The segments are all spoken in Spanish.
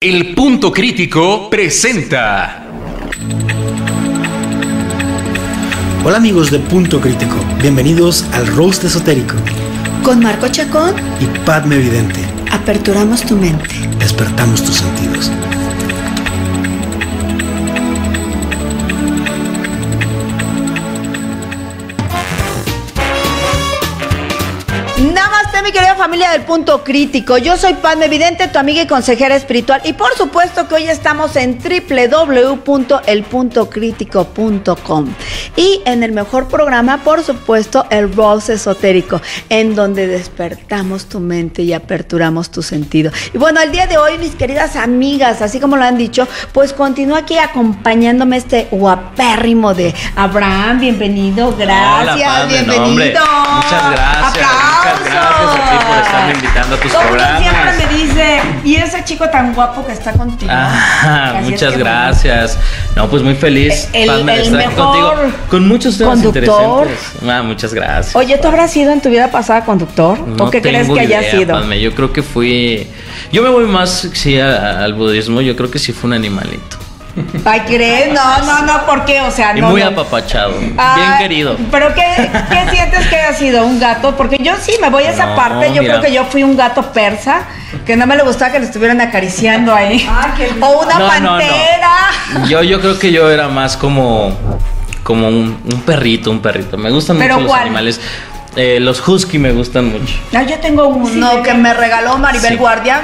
El punto crítico presenta. Hola amigos de Punto Crítico, bienvenidos al Roast Esotérico Con Marco Chacón, y Padme Evidente. aperturamos tu mente. Despertamos tus sentidos. Namaste, mi querida familia del Punto Crítico. Yo soy Padme Evidente, tu amiga y consejera espiritual. Y por supuesto que hoy estamos en www.elpuntocritico.com. Y en el mejor programa, por supuesto, el Rose Esotérico, en donde despertamos tu mente y aperturamos tu sentido. Y bueno, el día de hoy, mis queridas amigas, así como lo han dicho, pues continúa aquí acompañándome este guapérrimo de Abraham. Bienvenido, gracias, Hola, bienvenido. muchas gracias, muchas gracias a ti por estarme invitando a tus Como programas. siempre me dice, y ese chico tan guapo que está contigo. Ah, Así es muchas que, gracias. No, pues muy feliz El- de el estar aquí mejor contigo con muchos temas conductor. interesantes. Ah, muchas gracias. Oye, ¿tú habrás sido en tu vida pasada conductor? No ¿O qué crees tengo que haya idea, sido? Padme, Yo creo que fui. Yo me voy más sí, a- al budismo. Yo creo que sí fue un animalito. Ay, ¿crees? No, no, no, ¿por qué? O sea, Y no. muy no. apapachado. bien Ay, querido. ¿Pero qué, qué sientes que haya sido? ¿Un gato? Porque yo sí me voy a esa No, parte. Yo mira. creo que yo fui un gato persa, que no me le gustaba que le estuvieran acariciando ahí. o una No, no, no. pantera. Yo, yo creo que yo era más como. Como un, un perrito, un perrito. Me gustan ¿Pero mucho los animales. Eh, los husky me gustan mucho. No, yo tengo uno que me regaló Maribel Sí. Guardia,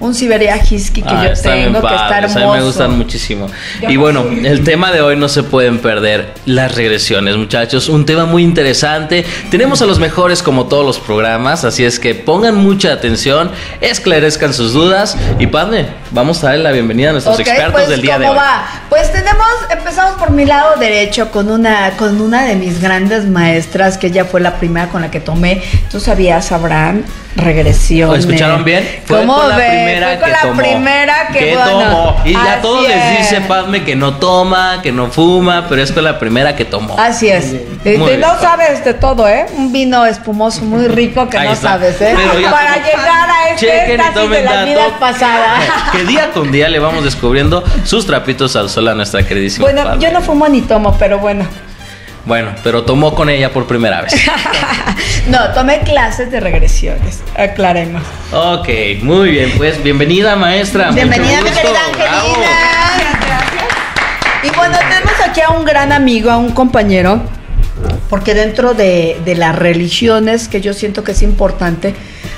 un Siberia Husky que Ah, yo tengo, que está hermoso. A mí me gustan muchísimo. Yo y bueno, sí. el tema de hoy no se pueden perder las regresiones, muchachos. Un tema muy interesante. Tenemos a los mejores como todos los programas, así es que pongan mucha atención, esclarezcan sus dudas y Padme, vamos a darle la bienvenida a nuestros expertos pues, del día de ¿cómo hoy. va? Pues tenemos, empezamos por mi lado derecho con una, con una de mis grandes maestras, que ella fue la primera con la que tomé. Tú sabías, Abraham, regresión. ¿Lo escucharon bien? Fue ¿Cómo con la ves? primera Fue con que la tomó. primera que, Que tomó. Y ya todos les es. dice Padme que no toma, que no fuma, pero es con la primera que tomó. Así es. Y Muy y bien. no sabes de todo, ¿eh? Un vino espumoso muy rico que no sabes, ¿eh? Para como- llegar a este éxtasis de las vidas pasadas. que día con día le vamos descubriendo sus trapitos al sol a nuestra queridísima Bueno, Padme. yo no fumo ni tomo, pero bueno. Bueno, pero tomó con ella por primera vez. No, tomé clases de regresiones, aclaremos. ok, muy bien, pues bienvenida maestra. Bienvenida, mi querida. Angelina. Y bueno, tenemos aquí a un gran amigo, a un compañero, porque dentro de, las religiones, que yo siento que es importante,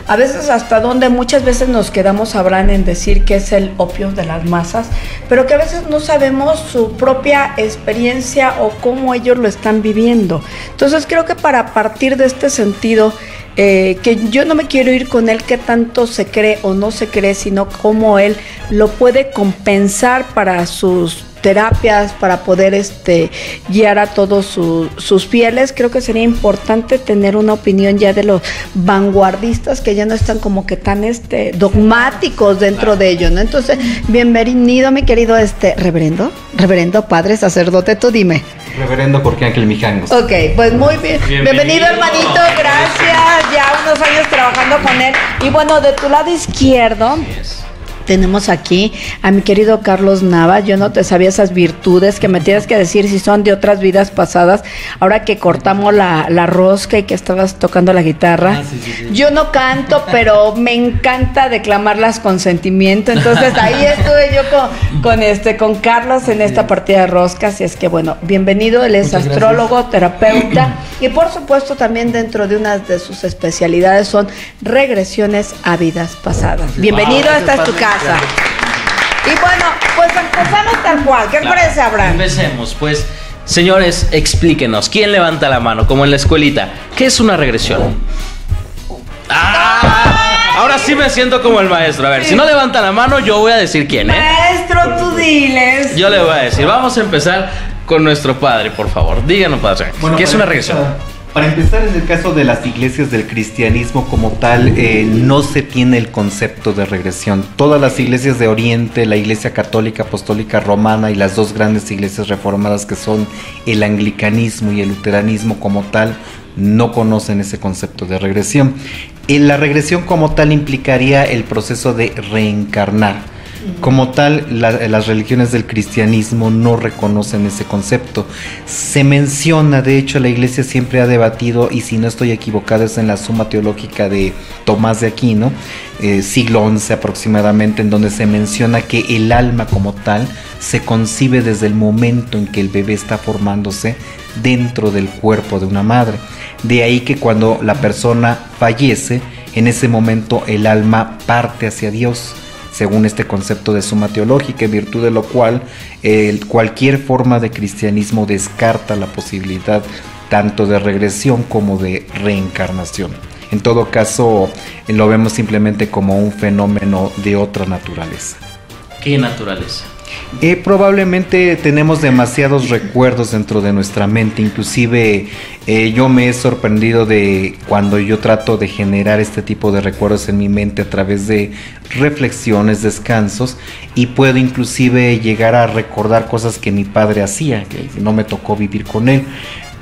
a veces hasta donde muchas veces nos quedamos sabrán en decir que es el opio de las masas, pero que a veces no sabemos su propia experiencia o cómo ellos lo están viviendo. Entonces creo que para partir de este sentido, eh, que yo no me quiero ir con él que tanto se cree o no se cree, sino cómo él lo puede compensar para sus terapias para poder este guiar a todos su- sus fieles creo que sería importante tener una opinión ya de los vanguardistas que ya no están como que tan este dogmáticos dentro de ello no entonces bienvenido mi querido este reverendo reverendo padre sacerdote tú dime Reverendo Jorge Ángel Mijangos. Ok, pues muy bien. Bienvenido, Bienvenido. hermanito, gracias. Ya unos años trabajando con él. Y bueno, de tu lado izquierdo. Tenemos aquí a mi querido Carlos Nava. Yo no te sabía esas virtudes que me tienes que decir si son de otras vidas pasadas. Ahora que cortamos la, la rosca y que estabas tocando la guitarra. Ah, sí, sí, sí. Yo no canto, pero me encanta declamarlas con sentimiento. Entonces ahí estuve yo con, con este, con Carlos en esta partida de roscas. Y es que bueno, bienvenido. Él es Muchas gracias. astrólogo, terapeuta y por supuesto también dentro de una de sus especialidades son regresiones a vidas pasadas. Bienvenido, Wow, esta es tu padre. Casa. Y bueno, pues empezamos tal cual. ¿Qué Claro. parece, Abraham? Empecemos, pues. Señores, explíquenos. ¿Quién levanta la mano? Como en la escuelita. ¿Qué es una regresión? ¡Ah! Ahora sí me siento como el maestro. A ver, si no levanta la mano, yo voy a decir quién, ¿eh? Maestro, tú diles. Yo le voy a decir. Vamos a empezar con nuestro padre, por favor. Díganos, padre. ¿Qué es una regresión? Para empezar, en el caso de las iglesias del cristianismo como tal, eh, no se tiene el concepto de regresión. Todas las iglesias de Oriente, la iglesia católica, apostólica romana y las dos grandes iglesias reformadas que son el anglicanismo y el luteranismo como tal, no conocen ese concepto de regresión. Eh, la regresión como tal implicaría el proceso de reencarnar. Como tal, la- las religiones del cristianismo no reconocen ese concepto. Se menciona, de hecho, la iglesia siempre ha debatido, y si no estoy equivocado, es en la Suma Teológica de Tomás de Aquino, eh, siglo XI aproximadamente, en donde se menciona que el alma como tal se concibe desde el momento en que el bebé está formándose dentro del cuerpo de una madre. De ahí que cuando la persona fallece, en ese momento el alma parte hacia Dios, según este concepto de suma teológica, en virtud de lo cual cualquier forma de cristianismo descarta la posibilidad tanto de regresión como de reencarnación. En todo caso, lo vemos simplemente como un fenómeno de otra naturaleza. ¿Qué naturaleza? Probablemente tenemos demasiados recuerdos dentro de nuestra mente, inclusive eh, yo me he sorprendido de cuando yo trato de generar este tipo de recuerdos en mi mente a través de reflexiones, descansos y puedo inclusive llegar a recordar cosas que mi padre hacía, que no me tocó vivir con él.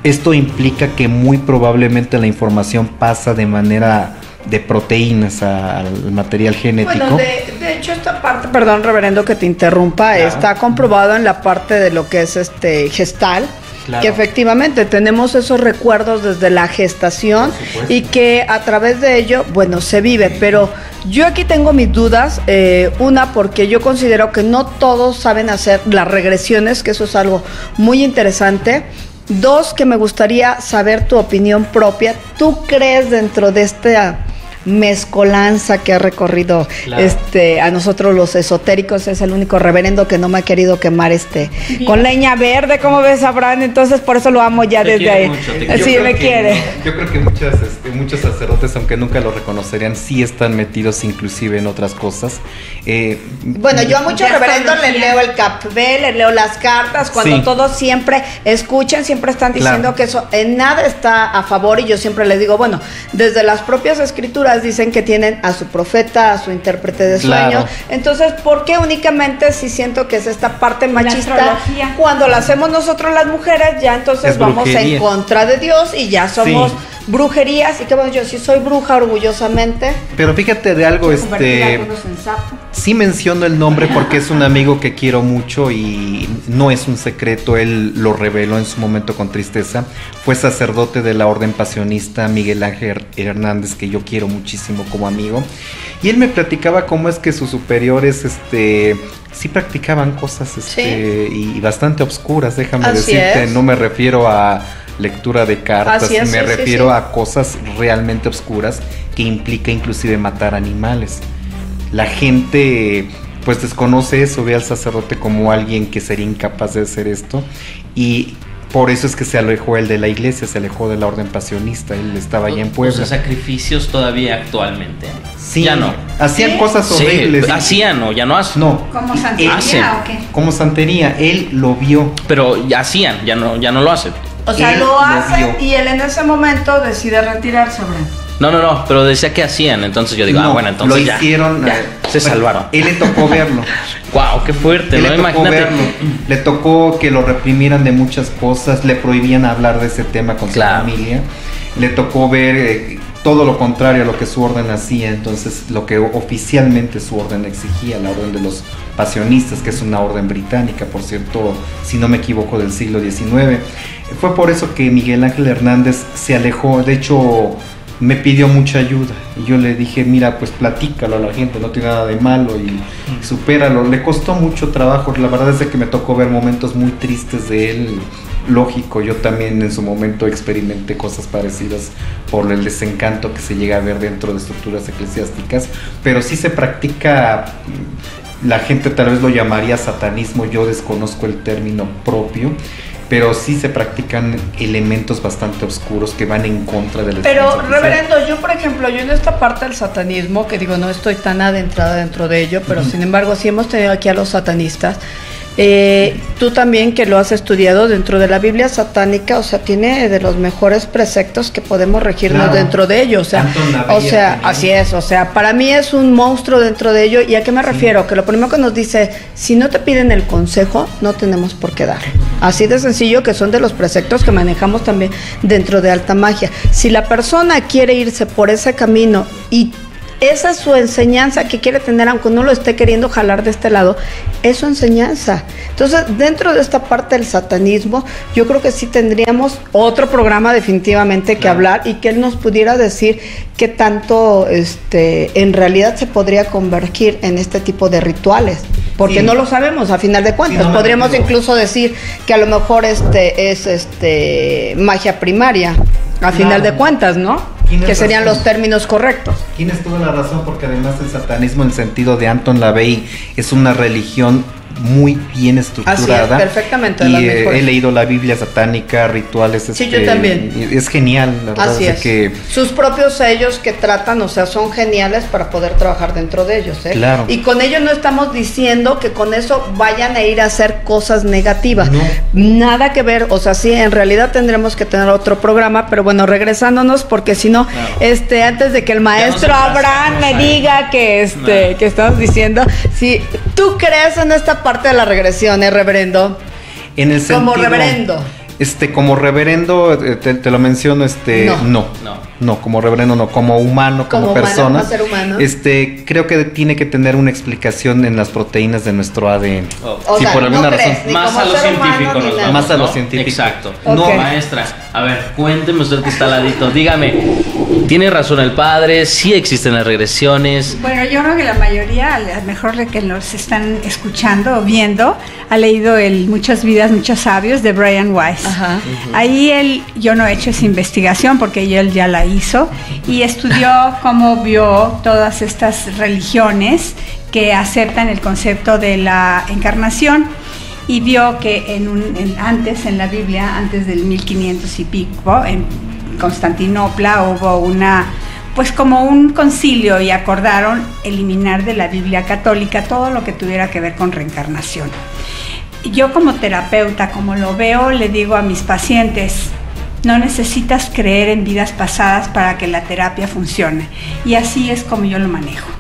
Esto implica que muy probablemente la información pasa de manera de proteínas a- al material genético. Bueno, de, de hecho esta parte, perdón reverendo que te interrumpa, Claro. está comprobado en la parte de lo que es este gestal. Claro. Que efectivamente tenemos esos recuerdos desde la gestación y que a través de ello, bueno, se vive. Pero yo aquí tengo mis dudas. eh, una, porque yo considero que no todos saben hacer las regresiones, que eso es algo muy interesante. Dos, que me gustaría saber tu opinión propia. ¿Tú crees dentro de esta mezcolanza que ha recorrido Claro. este a nosotros los esotéricos es el único reverendo que no me ha querido quemar este con leña verde como ves Abraham entonces por eso lo amo ya Te desde ahí mucho, te Yo sí creo me que- quiere Yo creo que muchas, este, muchos sacerdotes, aunque nunca lo reconocerían, sí están metidos inclusive en otras cosas. Eh, Bueno, yo a muchos De reverendos les leo el capvel, les leo las cartas, cuando Sí. todos siempre escuchan, siempre están diciendo Claro. que eso en nada está a favor y yo siempre les digo, bueno, desde las propias escrituras dicen que tienen a su profeta, a su intérprete de Claro. sueños, entonces, ¿por qué únicamente si siento que es esta parte machista? Cuando la hacemos nosotros las mujeres, ya entonces Es vamos en contra de Dios y ya somos Sí. Brujerías y que bueno, yo sí soy bruja orgullosamente. pero fíjate de algo, este, sí menciono el nombre porque es un amigo que quiero mucho y no es un secreto, él lo reveló en su momento con tristeza. Fue sacerdote de la orden pasionista Miguel Ángel Hernández, que yo quiero muchísimo como amigo. Y él me platicaba cómo es que sus superiores, este, sí practicaban cosas, este, y bastante obscuras, déjame Así decirte, es. no me refiero a lectura de cartas, es, me sí, refiero sí. a cosas realmente obscuras que implica inclusive matar animales. La gente pues desconoce eso, ve al sacerdote como alguien que sería incapaz de hacer esto y por eso es que se alejó él de la iglesia, se alejó de la orden pasionista, él estaba allá en O Puebla. sea, sacrificios todavía actualmente. Sí, Ya no. Hacían cosas Sí, horribles. hacían o ya no hacen. No, ¿Como santería o qué? como santería, él lo vio. Pero ya hacían, ya no, ya no lo hacen. O sea, Él lo hace vio. y él en ese momento decide retirarse, Abraham. No, no, no, pero decía que hacían, entonces yo digo, ah, No, bueno, entonces lo ya, hicieron. ya, eh, se bueno, salvaron. Él le tocó verlo. Wow, qué fuerte, Él ¿no? le tocó Imagínate. verlo. Le tocó que lo reprimieran de muchas cosas, le prohibían hablar de ese tema con Claro. su familia. Le tocó ver eh, todo lo contrario a lo que su orden hacía, entonces lo que oficialmente su orden exigía, la orden de los pasionistas, que es una orden británica, por cierto, si no me equivoco, del siglo XIX. Fue por eso que Miguel Ángel Hernández se alejó, de hecho me pidió mucha ayuda y yo le dije, mira, pues platícalo a la gente, no tiene nada de malo y supéralo. Le costó mucho trabajo, la verdad es que me tocó ver momentos muy tristes de él. Lógico, yo también en su momento experimenté cosas parecidas por el desencanto que se llega a ver dentro de estructuras eclesiásticas, pero sí se practica, la gente tal vez lo llamaría satanismo, yo desconozco el término propio, pero sí se practican elementos bastante oscuros que van en contra de la Pero, reverendo, yo, por ejemplo, yo en esta parte del satanismo, que digo, no estoy tan adentrada dentro de ello, pero sin embargo, sí hemos tenido aquí a los satanistas. Eh, tú también que lo has estudiado dentro de la Biblia satánica, o sea, tiene de los mejores preceptos que podemos regirnos Claro. dentro de ello, o sea, o sea, también. así es, o sea, para mí es un monstruo dentro de ello. ¿Y a qué me refiero? Que lo primero que nos dice, si no te piden el consejo, no tenemos por qué dar. Así de sencillo que son de los preceptos que manejamos también dentro de alta magia. Si la persona quiere irse por ese camino y esa es su enseñanza que quiere tener, aunque no lo esté queriendo jalar de este lado, es su enseñanza. Entonces, dentro de esta parte del satanismo, yo creo que sí tendríamos otro programa definitivamente que hablar y que él nos pudiera decir qué tanto este, en realidad se podría convertir en este tipo de rituales. Porque Sí. no lo sabemos a final de cuentas. no Podríamos incluso decir que a lo mejor este es este magia primaria, a final de cuentas, ¿no? Que serían los términos correctos. Tienes toda la razón porque además el satanismo en sentido de Anton LaVey es una religión muy bien estructurada. Así es, perfectamente, de Y eh, he leído la Biblia satánica, rituales. Sí, este, yo también. y Es genial, la verdad. Así es. que Sus propios sellos que tratan, o sea, son geniales para poder trabajar dentro de ellos. ¿eh? Claro. Y con ello no estamos diciendo que con eso vayan a ir a hacer cosas negativas. No. Nada que ver, o sea, sí, en realidad tendremos que tener otro programa, pero bueno, regresándonos, porque si no, este, antes de que el maestro no Abraham me diga que este, que estamos diciendo, si tú crees en esta parte de la regresión, ¿eh, reverendo? en el sentido. Como reverendo. Este, como reverendo, eh, te, te lo menciono, este, No. no. No. No, como reverendo no, como humano, como, Como humano, persona. como ser humano. Este, creo que tiene que tener una explicación en las proteínas de nuestro ADN. Oh. O sea, por alguna razón. Más a lo humano, científico nos vamos, Más a lo ¿no? científico. Exacto. No, maestra, a ver, cuénteme usted que está al ladito. Dígame, ¿tiene razón el padre? ¿Sí existen las regresiones? Bueno, yo creo que la mayoría, a lo mejor de que nos están escuchando o viendo, ha leído el Muchas vidas, muchos sabios de Brian Weiss. Ajá. Ahí él, yo no he hecho esa investigación porque él ya la hizo y estudió cómo vio todas estas religiones que aceptan el concepto de la encarnación y vio que en un, en- antes en la Biblia, antes del 1500 y pico, en Constantinopla hubo una pues como un concilio y acordaron eliminar de la Biblia católica todo lo que tuviera que ver con reencarnación. Yo como terapeuta, como lo veo, le digo a mis pacientes, no necesitas creer en vidas pasadas para que la terapia funcione. Y así es como yo lo manejo.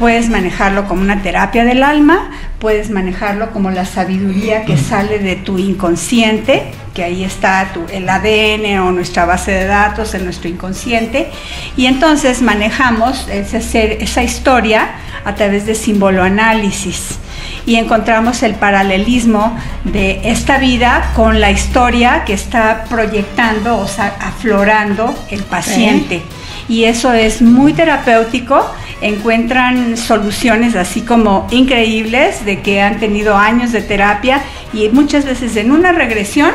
Puedes manejarlo como una terapia del alma, puedes manejarlo como la sabiduría que sale de tu inconsciente, que ahí está tu- el ADN o nuestra base de datos en nuestro inconsciente, y entonces manejamos ese esa historia a través de simboloanálisis y encontramos el paralelismo de esta vida con la historia que está proyectando o sea, aflorando el paciente. Y eso es muy terapéutico, encuentran soluciones así como increíbles de que han tenido años de terapia y muchas veces en una regresión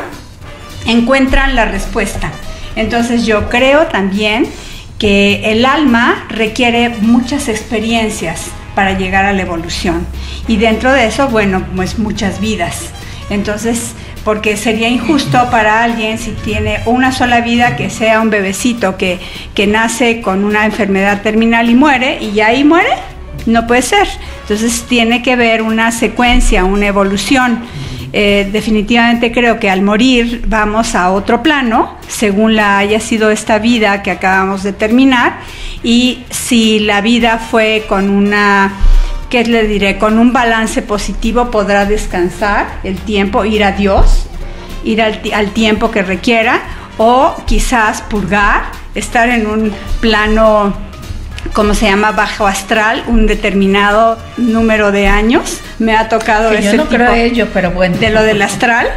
encuentran la respuesta. Entonces yo creo también que el alma requiere muchas experiencias para llegar a la evolución. Y dentro de eso, bueno, pues muchas vidas. Entonces, porque sería injusto para alguien si tiene una sola vida que sea un bebecito que, que nace con una enfermedad terminal y muere y ya ahí muere. No puede ser. Entonces tiene que ver una secuencia, una evolución. Eh, definitivamente creo que al morir vamos a otro plano, según la haya sido esta vida que acabamos de terminar, y si la vida fue con una, ¿qué le diré? Con un balance positivo podrá descansar el tiempo, ir a Dios, ir al, al tiempo que requiera, o quizás purgar, estar en un plano como se llama bajo astral, un determinado número de años. Me ha tocado Que yo ese no tipo creo ello, pero bueno. de lo del astral.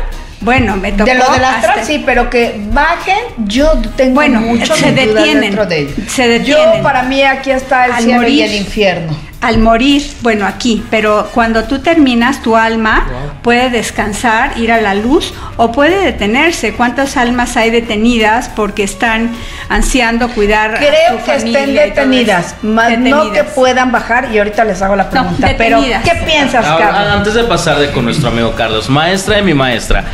Bueno, me tocó De lo del astral, sí, pero que bajen, yo tengo Bueno, mucho se detienen, dentro de ello. se detienen. Yo, para mí, aquí está el Al cielo y el infierno. Al morir, bueno, aquí, pero cuando tú terminas, tu alma puede descansar, ir a la luz o puede detenerse. ¿Cuántas almas hay detenidas porque están ansiando cuidar a Creo su que familia estén detenidas, no que puedan bajar, y ahorita les hago la pregunta. pero. ¿qué piensas, Ahora, Carlos? antes de pasar de con nuestro amigo Carlos, maestra de mi maestra,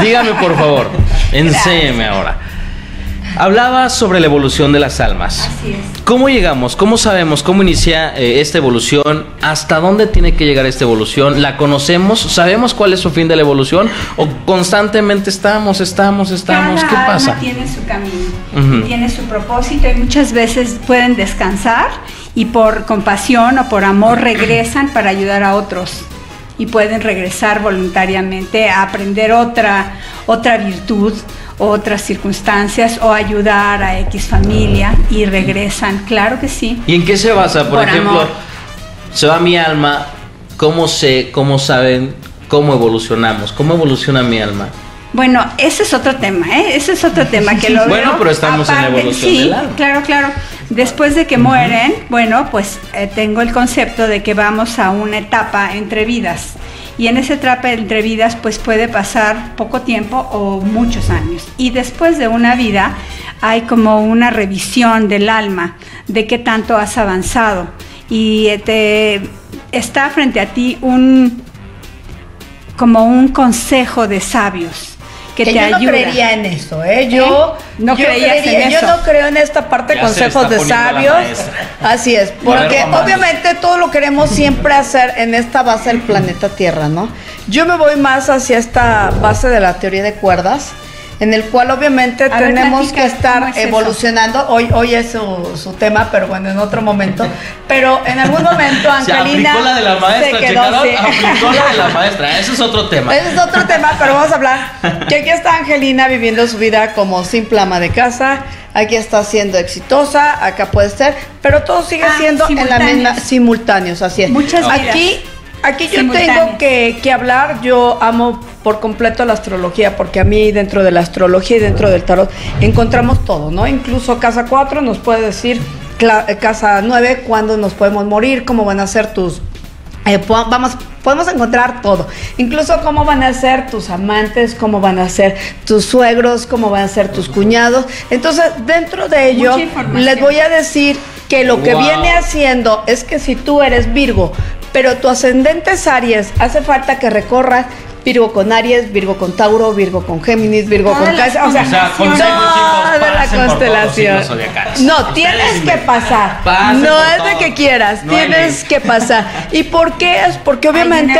dígame por favor, enséñeme ahora. Hablaba sobre la evolución de las almas. Así es. ¿Cómo llegamos? ¿Cómo sabemos? ¿Cómo inicia eh, esta evolución? ¿Hasta dónde tiene que llegar esta evolución? ¿La conocemos? ¿Sabemos cuál es su fin de la evolución? ¿O constantemente estamos, estamos, estamos? Cada ¿Qué alma pasa? tiene su camino, tiene su propósito y muchas veces pueden descansar y por compasión o por amor regresan para ayudar a otros y pueden regresar voluntariamente a aprender otra otra virtud, otras circunstancias o ayudar a X familia y regresan, claro que sí. ¿Y en qué se basa? Por, Por ejemplo, amor. se va mi alma, ¿cómo sé, cómo saben cómo evolucionamos? ¿Cómo evoluciona mi alma? Bueno, ese es otro tema, ¿eh? Ese es otro tema que lo Bueno, veo pero estamos en la evolución Sí, del alma. claro, claro. Después de que mueren, bueno, pues eh, tengo el concepto de que vamos a una etapa entre vidas. Y en esa etapa entre vidas, pues puede pasar poco tiempo o muchos años. Y después de una vida, hay como una revisión del alma, de qué tanto has avanzado. Y eh, te está frente a ti un como un consejo de sabios que, Que te yo no creería en eso, ¿eh? Yo ¿Eh? No yo en yo no creo en esta parte de Ya consejos de sabios. Así es, porque ver, obviamente todo lo queremos siempre hacer en esta base del planeta Tierra, ¿no? Yo me voy más hacia esta base de la teoría de cuerdas. En el cual obviamente A ver, tenemos platica, que estar ¿cómo es eso? evolucionando. Hoy, hoy es su, su tema, pero bueno, en otro momento. Pero en algún momento Se Angelina aplicó la de la maestra, se quedó, ¿checaron? sí. Aplicó la de la maestra, ese es otro tema. Ese es otro tema, pero vamos a hablar. Que aquí está Angelina viviendo su vida como simple ama de casa. Aquí está siendo exitosa, acá puede ser, pero todo sigue Ah, siendo en la misma simultáneos, así es. Muchas aquí, aquí yo tengo que, que hablar. Yo amo por completo la astrología, porque a mí dentro de la astrología y dentro del tarot encontramos todo, ¿no? Incluso casa 4 nos puede decir eh, casa 9 cuándo nos podemos morir, cómo van a ser tus eh, po- vamos, podemos encontrar todo, incluso cómo van a ser tus amantes, cómo van a ser tus suegros, cómo van a ser tus cuñados. Entonces, dentro de ello, les voy a decir que lo que Wow. viene haciendo es que si tú eres Virgo, pero tu ascendente es Aries, hace falta que recorras Virgo con Aries, Virgo con Tauro, Virgo con Géminis, Virgo con las Cáncer, o sea, O sea, toda la constelación. No, tienes que pasar. Pasen no es de que quieras, No tienes que pasar. ¿Y por qué es? Porque obviamente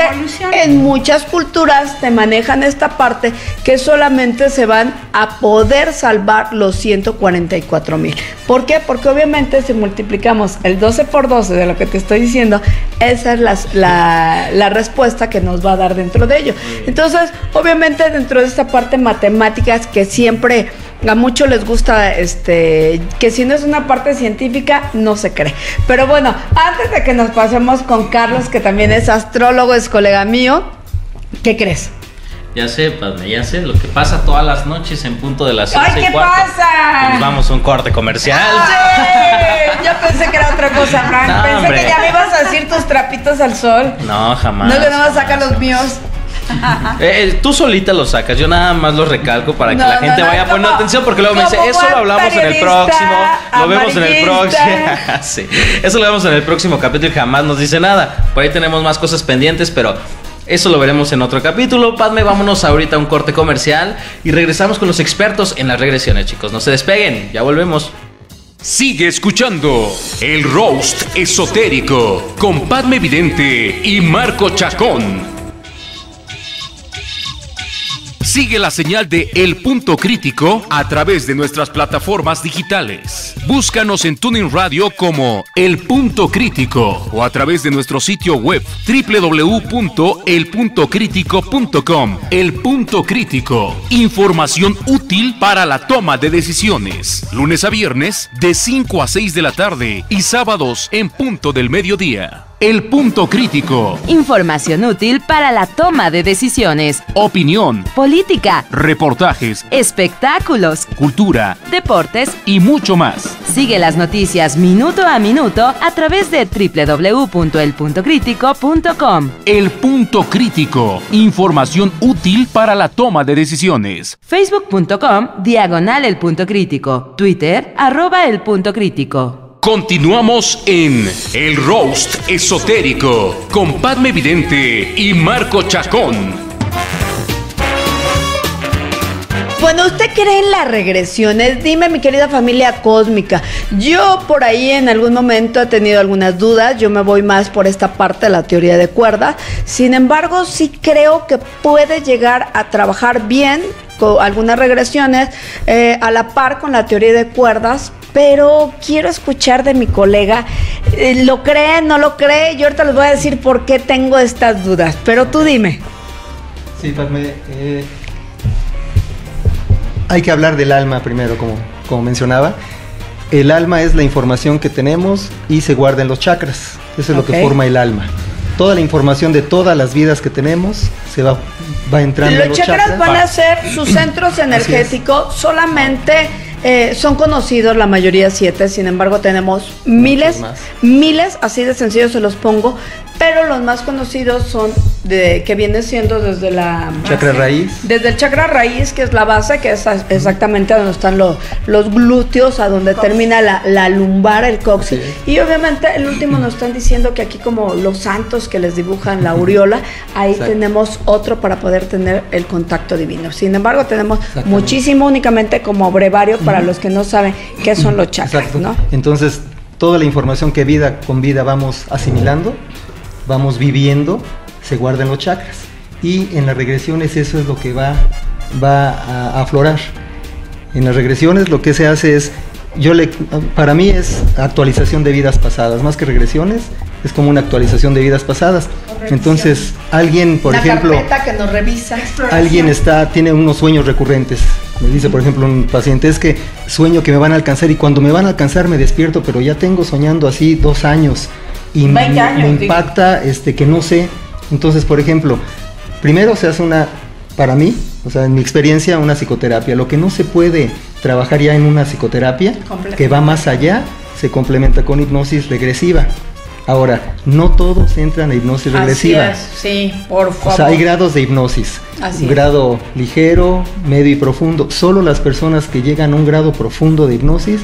en muchas culturas te manejan esta parte que solamente se van a poder salvar los 144 mil. ¿Por qué? Porque obviamente si multiplicamos el 12 por 12 de lo que te estoy diciendo, esa es las- la, la respuesta que nos va a dar dentro de ello. Entonces, obviamente dentro de esta parte matemáticas que siempre a muchos les gusta, este, que si no es una parte científica, no se cree. Pero bueno, antes de que nos pasemos con Carlos, que también es astrólogo, es colega mío, ¿qué crees? Ya sé, Padme, ya sé lo que pasa todas las noches en punto de las 6 ¡Ay, qué cuarto. pasa! Vamos a un corte comercial. ¡Sí! Yo pensé que era otra cosa, Frank. No, pensé hombre. que ya me ibas a decir tus trapitos al sol. No, jamás. No, que no vas a sacar los míos. Eh, eh, tú solita los sacas, yo nada más los recalco para que No, la no, gente no, vaya poniendo como- atención porque luego me dice, eso lo hablamos en el próximo, lo vemos en el próximo. sí, eso lo vemos en el próximo capítulo y jamás nos dice nada. Por ahí tenemos más cosas pendientes, pero eso lo veremos en otro capítulo. Padme, vámonos ahorita a un corte comercial y regresamos con los expertos en las regresiones, chicos. No se despeguen, ya volvemos. Sigue escuchando el roast esotérico con Padme Vidente y Marco Chacón. Sigue la señal de El Punto Crítico a través de nuestras plataformas digitales. Búscanos en Tuning Radio como El Punto Crítico o a través de nuestro sitio web www.elpuntocrítico.com. El Punto Crítico. Información útil para la toma de decisiones. Lunes a viernes de 5 a 6 de la tarde y sábados en punto del mediodía. El Punto Crítico. Información útil para la toma de decisiones. Opinión, Política, reportajes, espectáculos, cultura deportes. y mucho más. Sigue las noticias minuto a minuto a través de www.elpuntocrítico.com. El Punto Crítico. Información útil para la toma de decisiones. Facebook.com diagonal el punto crítico. Twitter arroba el punto crítico. Continuamos en El Roast Esotérico con Padme Vidente y Marco Chacón. Bueno, ¿usted cree en las regresiones? Dime, mi querida familia cósmica. Yo por ahí en algún momento he tenido algunas dudas. Yo me voy más por esta parte de la teoría de cuerdas. Sin embargo, sí creo que puede llegar a trabajar bien con algunas regresiones eh, a la par con la teoría de cuerdas. Pero quiero escuchar de mi colega, eh, ¿lo cree, no lo cree? Yo ahorita les voy a decir por qué tengo estas dudas. Pero tú dime. Sí, Padme, eh, hay que hablar del alma primero, como, como mencionaba. El alma es la información que tenemos y se guarda en los chakras. Eso es lo que forma el alma. Toda la información de todas las vidas que tenemos se va, va entrando en Los los chakras chakras. van a ser sus centros energéticos, solamente eh, son conocidos la mayoría siete, sin embargo tenemos miles, más. miles, así de sencillo se los pongo, pero los más conocidos son de que viene siendo desde la Chakra raíz. desde el chakra raíz, que es la base, que es exactamente donde están los, los glúteos, a donde termina la, la lumbar, el coxis. Y obviamente el último nos están diciendo que aquí como los santos que les dibujan la aureola, ahí Exacto. tenemos otro para poder tener el contacto divino. Sin embargo, tenemos muchísimo únicamente como brevario para los que no saben qué son los chakras, Exacto. ¿no? Entonces, toda la información que vida con vida vamos asimilando, vamos viviendo, se guarda en los chakras. Y en las regresiones eso es lo que va, va a, aflorar. En las regresiones lo que se hace es, yo le, para mí es actualización de vidas pasadas, más que regresiones, es como una actualización de vidas pasadas. Entonces, alguien, por Una ejemplo, carpeta que nos revisa. alguien está tiene unos sueños recurrentes. Me dice, por ejemplo, un paciente, es que sueño que me van a alcanzar y cuando me van a alcanzar me despierto, pero ya tengo soñando así dos años y me, 20 años, me digo. impacta este que no sé. Entonces, por ejemplo, primero se hace una, para mí, o sea, en mi experiencia, una psicoterapia. Lo que no se puede trabajar ya en una psicoterapia, que va más allá, se complementa con hipnosis regresiva. Ahora, no todos entran a hipnosis regresiva. Así es, sí, por favor. O sea, hay grados de hipnosis. Así un es. grado ligero, medio y profundo. Solo las personas que llegan a un grado profundo de hipnosis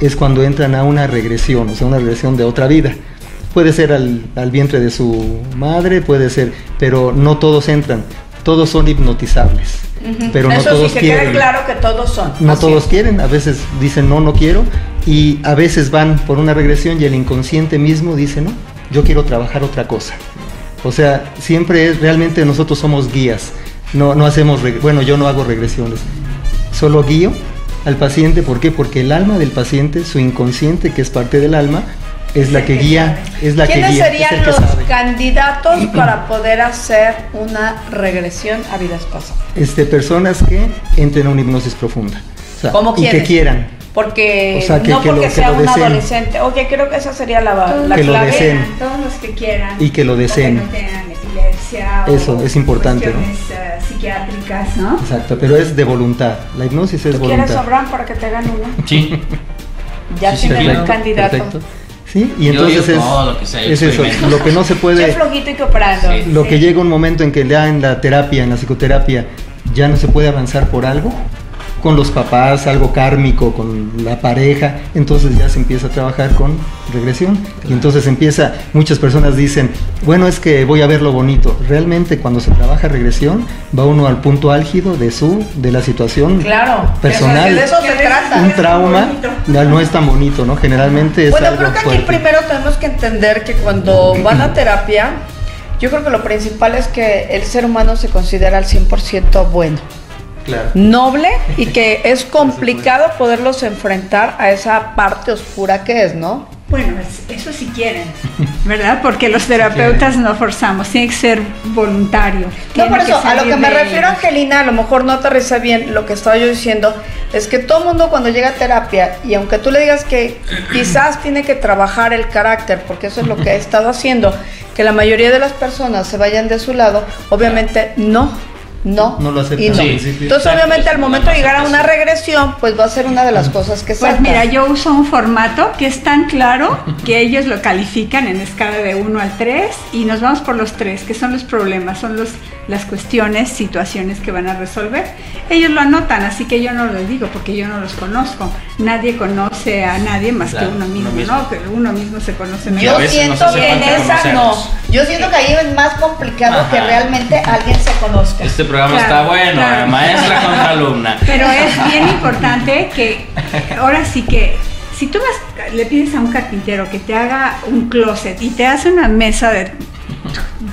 es cuando entran a una regresión, o sea, una regresión de otra vida. Puede ser al, al vientre de su madre, puede ser, pero no todos entran. Todos son hipnotizables. Pero no Eso todos sí, que quieren. quede claro que todos son. No Así todos es. quieren, a veces dicen no, no quiero, y a veces van por una regresión y el inconsciente mismo dice no, yo quiero trabajar otra cosa. O sea, siempre es, realmente nosotros somos guías, no, no hacemos, bueno, yo no hago regresiones, solo guío al paciente, ¿por qué? Porque el alma del paciente, su inconsciente, que es parte del alma, es la que guía, es la que ¿Quiénes guía, es serían que los sabe. candidatos para poder hacer una regresión a vidas pasadas? Este, personas que entren a una hipnosis profunda. O sea, ¿Cómo y que quiénes? quieran. Porque O sea, que- no que lo- porque que sea lo un deseen. adolescente. Oye, creo que esa sería la, Todos la Que los lo clave. deseen. todos los que quieran. Y que lo O deseen. que no tengan epilepsia. o Eso, es importante, ¿no? eh, psiquiátricas, ¿no? Exacto, pero es de voluntad. La hipnosis es ¿Tú quieres, voluntad. Abraham, para que te hagan una? Sí. Ya Sí, sí, tienen un perfecto, candidato. Perfecto. Sí, y Yo- entonces yo es, todo lo que sea, es eso, lo que no se puede, flojito y que operando. Sí. lo que llega un momento en que ya en la terapia, en la psicoterapia, ya no se puede avanzar por algo, con los papás, algo kármico, con la pareja, entonces ya se empieza a trabajar con regresión. Y entonces empieza, muchas personas dicen, bueno, es que voy a ver lo bonito. Realmente cuando se trabaja regresión, va uno al punto álgido de su, de la situación Claro. personal. De eso se trata. un trauma ya no es tan bonito, ¿no? Generalmente es Bueno, algo creo que aquí fuerte. primero tenemos que entender que cuando van a terapia, yo creo que lo principal es que el ser humano se considera al 100% bueno, Claro. noble y que es complicado poderlos enfrentar a esa parte oscura que es, ¿no? Bueno, es- eso sí quieren, ¿verdad? Porque los terapeutas no forzamos, tiene que ser voluntario. No, por eso, a lo que me refiero, ellos. Angelina, a lo mejor no aterriza bien lo que estaba yo diciendo, es que todo mundo cuando llega a terapia, y aunque tú le digas que quizás tiene que trabajar el carácter, porque eso es lo que ha estado haciendo, que la mayoría de las personas se vayan de su lado, obviamente no. No, No lo aceptan y no. Entonces, Exacto, obviamente, al momento de llegar a una regresión, pues va a ser una de las cosas que Pues salta. mira, yo uso un formato que es tan claro que ellos lo califican en escala de 1 al 3 y nos vamos por los 3, que son los problemas, son los, las cuestiones, situaciones que van a resolver. Ellos lo anotan, así que yo no lo digo porque yo no los conozco. Nadie conoce a nadie más Claro, que uno mismo, uno mismo. ¿no? Pero uno mismo se conoce mejor. a Yo veces siento que en esa no. Yo siento que ahí es más complicado Ajá. que realmente alguien se conozca. Este programa Claro, está bueno, claro. maestra contra alumna. Pero es bien importante que ahora sí que si tú vas, le pides a un carpintero que te haga un closet y te hace una mesa de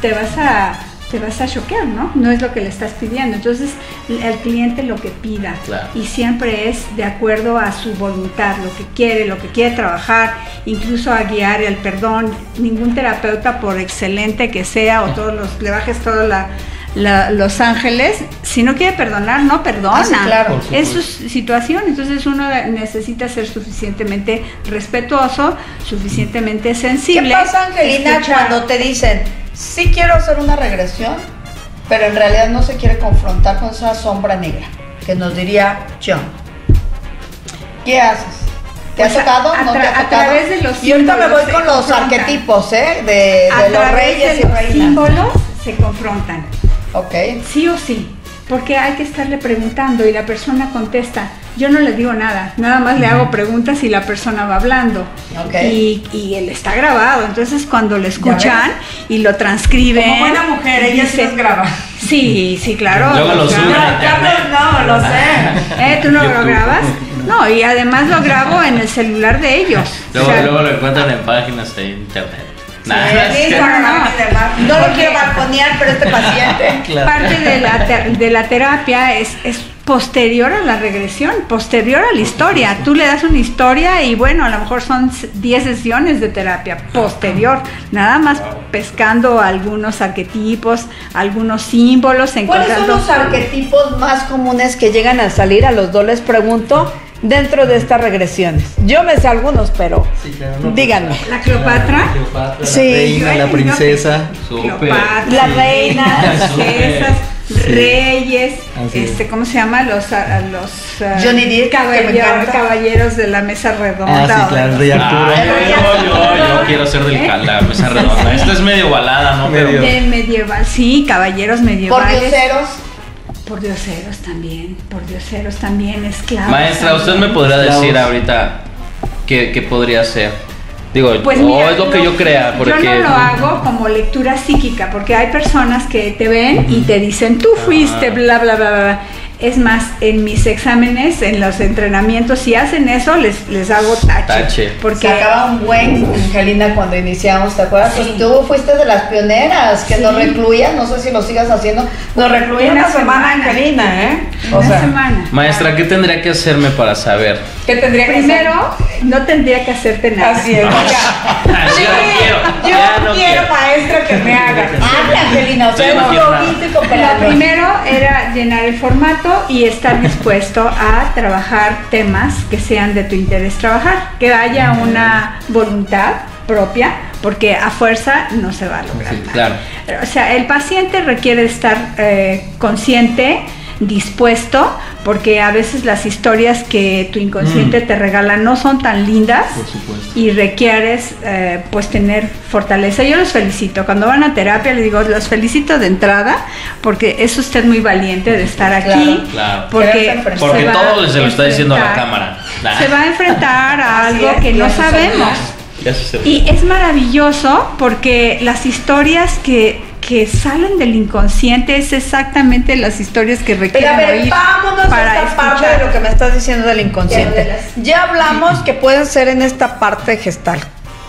te vas a te vas a choquear, ¿no? No es lo que le estás pidiendo. Entonces, el cliente lo que pida Claro. y siempre es de acuerdo a su voluntad, lo que quiere, lo que quiere trabajar, incluso a guiar el perdón. Ningún terapeuta, por excelente que sea, o todos los, le bajes toda la, la- los ángeles, si no quiere perdonar, no perdona. Ah, sí, claro. Es su situación, entonces uno necesita ser suficientemente respetuoso, suficientemente ¿Qué sensible. pasa, Angelina, escuchar- cuando te dicen, sí quiero hacer una regresión, pero en realidad no se quiere confrontar con esa sombra negra, que nos diría John? ¿Qué haces? ¿Te Pues ha a- tocado? a ¿No te ha a tocado? través de los y ahorita me símbolos voy con los confrontan. arquetipos, ¿eh? De, a de los reyes de y los reinas. símbolos se confrontan. Ok. Sí o sí, porque hay que estarle preguntando y la persona contesta. Yo no le digo nada, nada más le hago preguntas y la persona va hablando. Ok. Y, y él está grabado, entonces cuando lo escuchan y lo transcriben. Como buena mujer, ella sí dice- los graba. Sí, sí, claro. Luego lo los suben a internet. no, lo sé. ¿Eh? ¿Tú no lo grabas? No, y además lo grabo en el celular de ellos. Luego, O sea, luego lo encuentran en páginas de internet. Nah, Sí, no. lo quiero balconear, pero este paciente. Parte de la, te- de la terapia es, es posterior a la regresión, posterior a la historia. Tú le das una historia y bueno, a lo mejor son s- 10 sesiones de terapia posterior, nada más pescando algunos arquetipos, algunos símbolos, ¿Cuáles son los arquetipos más comunes que llegan a salir? A los dos les pregunto dentro de estas regresiones. Yo me sé algunos, pero Sí, claro, no, díganme. pues, ¿La Cleopatra? Cleopatra, Sí. la reina, la princesa. Cleopatra, La reina. princesas, reyes, Así este, ¿cómo se llama? Los, a- los ah, Johnny Depp, que me caballeros, caballeros de la mesa redonda. Ah, sí, claro, Rey Arturo. Ay, yo, yo, yo quiero ser del ¿Eh? la mesa redonda. Esta es medio balada, ¿no? Pero Medio. De medieval, sí, caballeros Por medievales. dioseros. Por dioseros también, por dioseros también, esclavos. Maestra, ¿usted me podría decir ahorita qué, qué podría ser? Digo, Pues o mira, es lo que yo crea, porque... Yo no lo hago como lectura psíquica, porque hay personas que te ven y te dicen, tú fuiste, Ah. bla, bla, bla, bla. Es más, en mis exámenes, en los entrenamientos, si hacen eso, les, les hago tache. Tache. Porque acaba un buen, Angelina, cuando iniciamos, ¿te acuerdas? Sí. Pues tú fuiste de las pioneras que Sí. nos recluían, no sé si lo sigas haciendo, nos recluían Una una semana, semana. Angelina, ¿eh? una semana. Maestra, ¿qué tendría que hacerme para saber? ¿qué tendría Primero, no tendría que hacerte nada. Así es, Ah, sí, no quiero, yo ya no quiero, quiero. maestra que me haga. Habla, Angelina, o sea, poquito y Lo primero era llenar el formato y estar dispuesto a trabajar temas que sean de tu interés trabajar, que haya una voluntad propia, porque a fuerza no se va a lograr. Sí, claro. O sea, el paciente requiere estar eh, consciente, dispuesto, porque a veces las historias que tu inconsciente te regala no son tan lindas Por y requieres eh, pues tener fortaleza. Yo los felicito. Cuando van a terapia les digo, los felicito de entrada porque es usted muy valiente de estar aquí. Claro, claro. Porque, se Porque va todo se lo está diciendo a la cámara. Nah. Se va a enfrentar a algo es, que no sabemos. se Y es maravilloso porque las historias que, que salen del inconsciente es exactamente las historias que Pero requieren a ver, oír vámonos para a esta parte escuchar. de lo que me estás diciendo del inconsciente. Ya hablamos que pueden ser en esta parte gestal.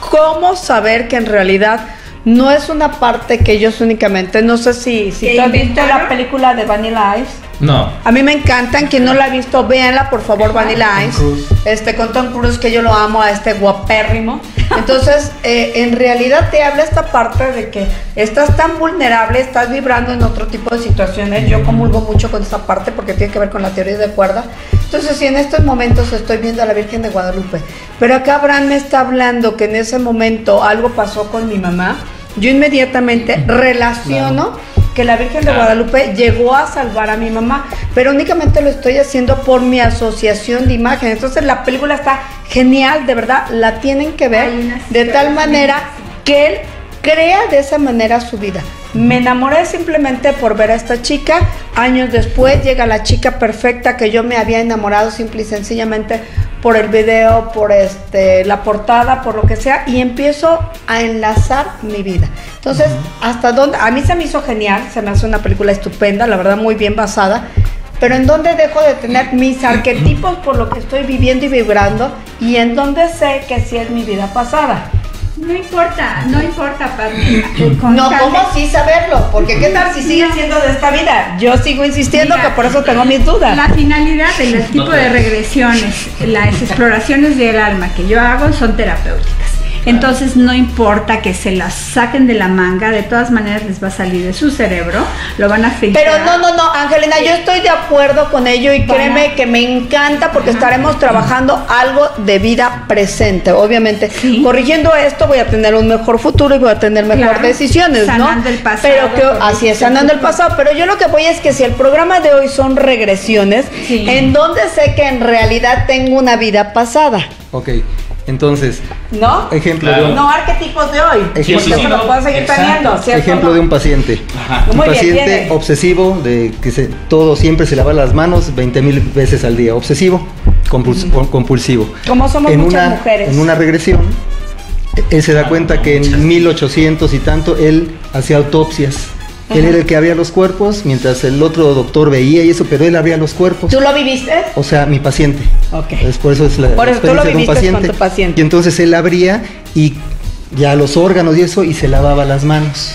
¿Cómo saber que en realidad no es una parte que ellos únicamente, no sé si, si ¿Que tú has visto la película de Vanilla Ice? No. A mí me encantan, quien no la ha visto, véanla por favor, Vanilla Tom Ice. Cruise. Este, con Tom Cruise, que yo lo amo a este guapérrimo. Entonces, eh, en realidad te habla esta parte de que estás tan vulnerable, estás vibrando en otro tipo de situaciones. Yo comulgo mucho con esta parte porque tiene que ver con la teoría de cuerda. Entonces, si en estos momentos estoy viendo a la Virgen de Guadalupe, pero acá Abraham me está hablando que en ese momento algo pasó con mi mamá, yo inmediatamente relaciono que la Virgen de. Guadalupe llegó a salvar a mi mamá, pero únicamente lo estoy haciendo por mi asociación de imágenes. Entonces la película está genial, de verdad, la tienen que ver de tal manera que él crea de esa manera su vida. Me enamoré simplemente por ver a esta chica. Años después llega la chica perfecta que yo me había enamorado simple y sencillamente por el video, por este, la portada, por lo que sea, y empiezo a enlazar mi vida. Entonces, hasta dónde, a mí se me hizo genial, se me hace una película estupenda, la verdad muy bien basada, pero en dónde dejo de tener mis arquetipos por lo que estoy viviendo y vibrando, y en dónde sé que sí es mi vida pasada. No importa, no importa, Pati. No, ¿cómo así saberlo? Porque qué tal si sigue siendo de esta vida. Yo sigo insistiendo Mira, que por eso tengo mis dudas. La finalidad del tipo de regresiones, las exploraciones del alma que yo hago son terapéuticas. Entonces no importa que se las saquen de la manga, de todas maneras les va a salir de su cerebro, lo van a filtrar. Pero no, no, no, Angelina, yo estoy de acuerdo con ello y créeme que me encanta porque estaremos trabajando algo de vida presente. Obviamente, Sí. corrigiendo esto voy a tener un mejor futuro y voy a tener mejor Claro, decisiones, ¿no? sanando el pasado, Pero que así es, sanando el pasado. Pero yo lo que voy es que si el programa de hoy son regresiones, Sí. ¿en dónde sé que en realidad tengo una vida pasada? Ok, entonces, ¿No? ejemplo Claro. de un, No arquetipos de hoy. Ejemplo. seguir ejemplo de un paciente. Un Muy paciente obsesivo de que se, todo siempre se lava las manos 20 mil veces al día. Obsesivo, compuls- compulsivo. Como somos en muchas una, mujeres. En una regresión, él se da cuenta que en 1800 y tanto él hacía autopsias. Él era el que abría los cuerpos, mientras el otro doctor veía y eso, pero él abría los cuerpos. ¿Tú lo viviste? O sea, mi paciente. Ok. Es por eso es la Por eso tú lo experiencia de un viviste paciente. con tu paciente. Y entonces él abría y ya los órganos y eso y se lavaba las manos.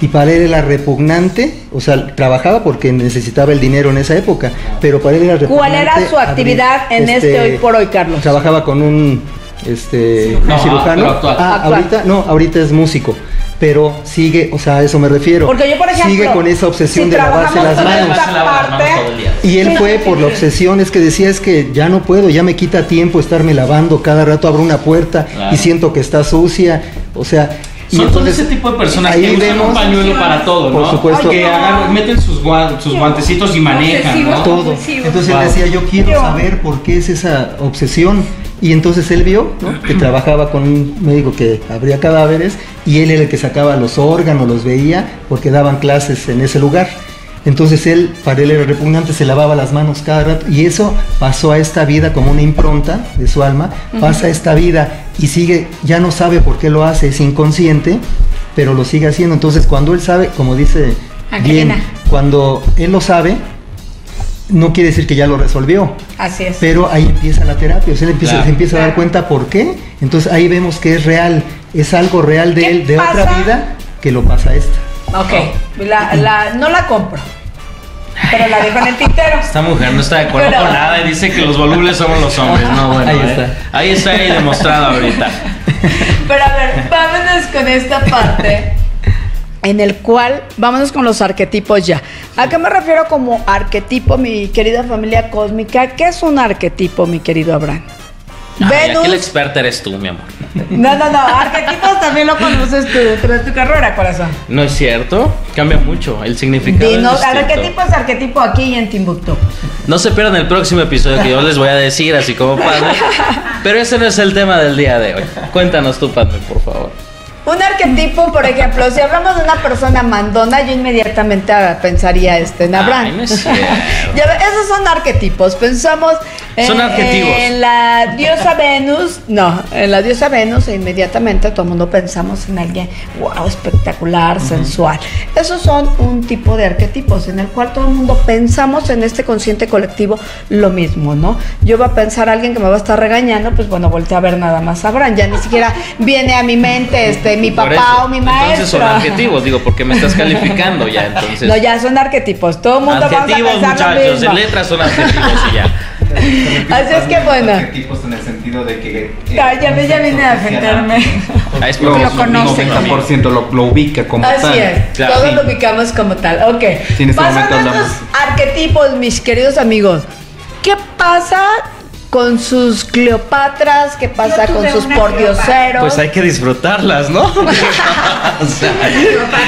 Y para él era repugnante, o sea, trabajaba porque necesitaba el dinero en esa época, pero para él era repugnante. ¿Cuál era su abrir, actividad en este hoy por hoy, Carlos? Trabajaba con un este No, cirujano. ah, actual. Ah, Actual. ahorita no, ahorita es músico, pero sigue, o sea, a eso me refiero. Porque yo, por ejemplo, sigue con esa obsesión si de lavarse las manos. parte-. Y él fue por la obsesión, es que decía, es que ya no puedo, ya me quita tiempo estarme lavando, cada rato abro una puerta Claro. y siento que está sucia, o sea... y Son todo entonces ese tipo de personas ahí que usan vemos un pañuelo para todo, ¿no? Por supuesto. Que agarran- meten sus, guan- sus guantecitos y manejan, Obsesivo. ¿no? todo. Entonces Wow. él decía, yo quiero saber por qué es esa obsesión. Y entonces él vio ¿no? que trabajaba con un médico que abría cadáveres y él era el que sacaba los órganos, los veía, porque daban clases en ese lugar. Entonces él, para él era repugnante, se lavaba las manos cada rato y eso pasó a esta vida como una impronta de su alma, pasa a esta vida y sigue, ya no sabe por qué lo hace, es inconsciente, pero lo sigue haciendo. Entonces cuando él sabe, como dice Angelina. bien, cuando él lo sabe, no quiere decir que ya lo resolvió. Así es. Pero ahí empieza la terapia, o sea, él empieza, Claro. se empieza a dar cuenta por qué. Entonces ahí vemos que es real, es algo real de ¿Qué él, de otra vida, que lo pasa a esta. Ok, la, la- no la compro. Pero la dejo en el tintero. Esta mujer no está de acuerdo Pero- con nada y dice que los volubles somos los hombres. No, bueno. Ahí eh. está. Ahí está ahí demostrado ahorita. Pero a ver, vámonos con esta parte en el cual, vámonos con los arquetipos ya. ¿A qué me refiero como arquetipo, mi querida familia cósmica? ¿Qué es un arquetipo, mi querido Abraham? Ay, aquí la Venus. experta eres tú, mi amor. No, no, no, arquetipos también lo conoces tú de tu carrera, corazón. ¿No es cierto? Cambia mucho. El significado Dinos, arquetipo es arquetipo aquí y en Timbuktu. No se pierdan el próximo episodio que yo les voy a decir, así como Padme. Pero ese no es el tema del día de hoy. Cuéntanos tú, Padme, por favor. Un arquetipo, por ejemplo, si hablamos de una persona mandona, yo inmediatamente pensaría este, en Abraham. No es esos son arquetipos. Pensamos en, Son adjetivos. en la diosa Venus. No, en la diosa Venus e inmediatamente todo el mundo pensamos en alguien, wow, espectacular, sensual. Esos son un tipo de arquetipos en el cual todo el mundo pensamos en este consciente colectivo lo mismo, ¿no? Yo voy a pensar a alguien que me va a estar regañando, pues bueno, volteé a ver nada más a Abraham. Ya ni siquiera viene a mi mente este mi papá eso. o mi Entonces son maestro. adjetivos, digo, porque me estás calificando ya, entonces. No, ya son arquetipos. Todo el mundo adjetivos, vamos a pensar lo muchachos. mismo. En letras son adjetivos y ya. Así es que bueno. Arquetipos en el sentido de que. eh, Ay, ya, ya vine a defenderme. Ah, es Lo, porque lo es conoce. amigo mío. 90% lo, lo ubica como Así tal. es, Claro. todos Sí. lo ubicamos como tal. Ok. Sí, este Pasando a estos arquetipos, mis queridos amigos, ¿qué pasa con sus Cleopatras? ¿Qué pasa con sus pordioseros? Pues hay que disfrutarlas, ¿no? o sea,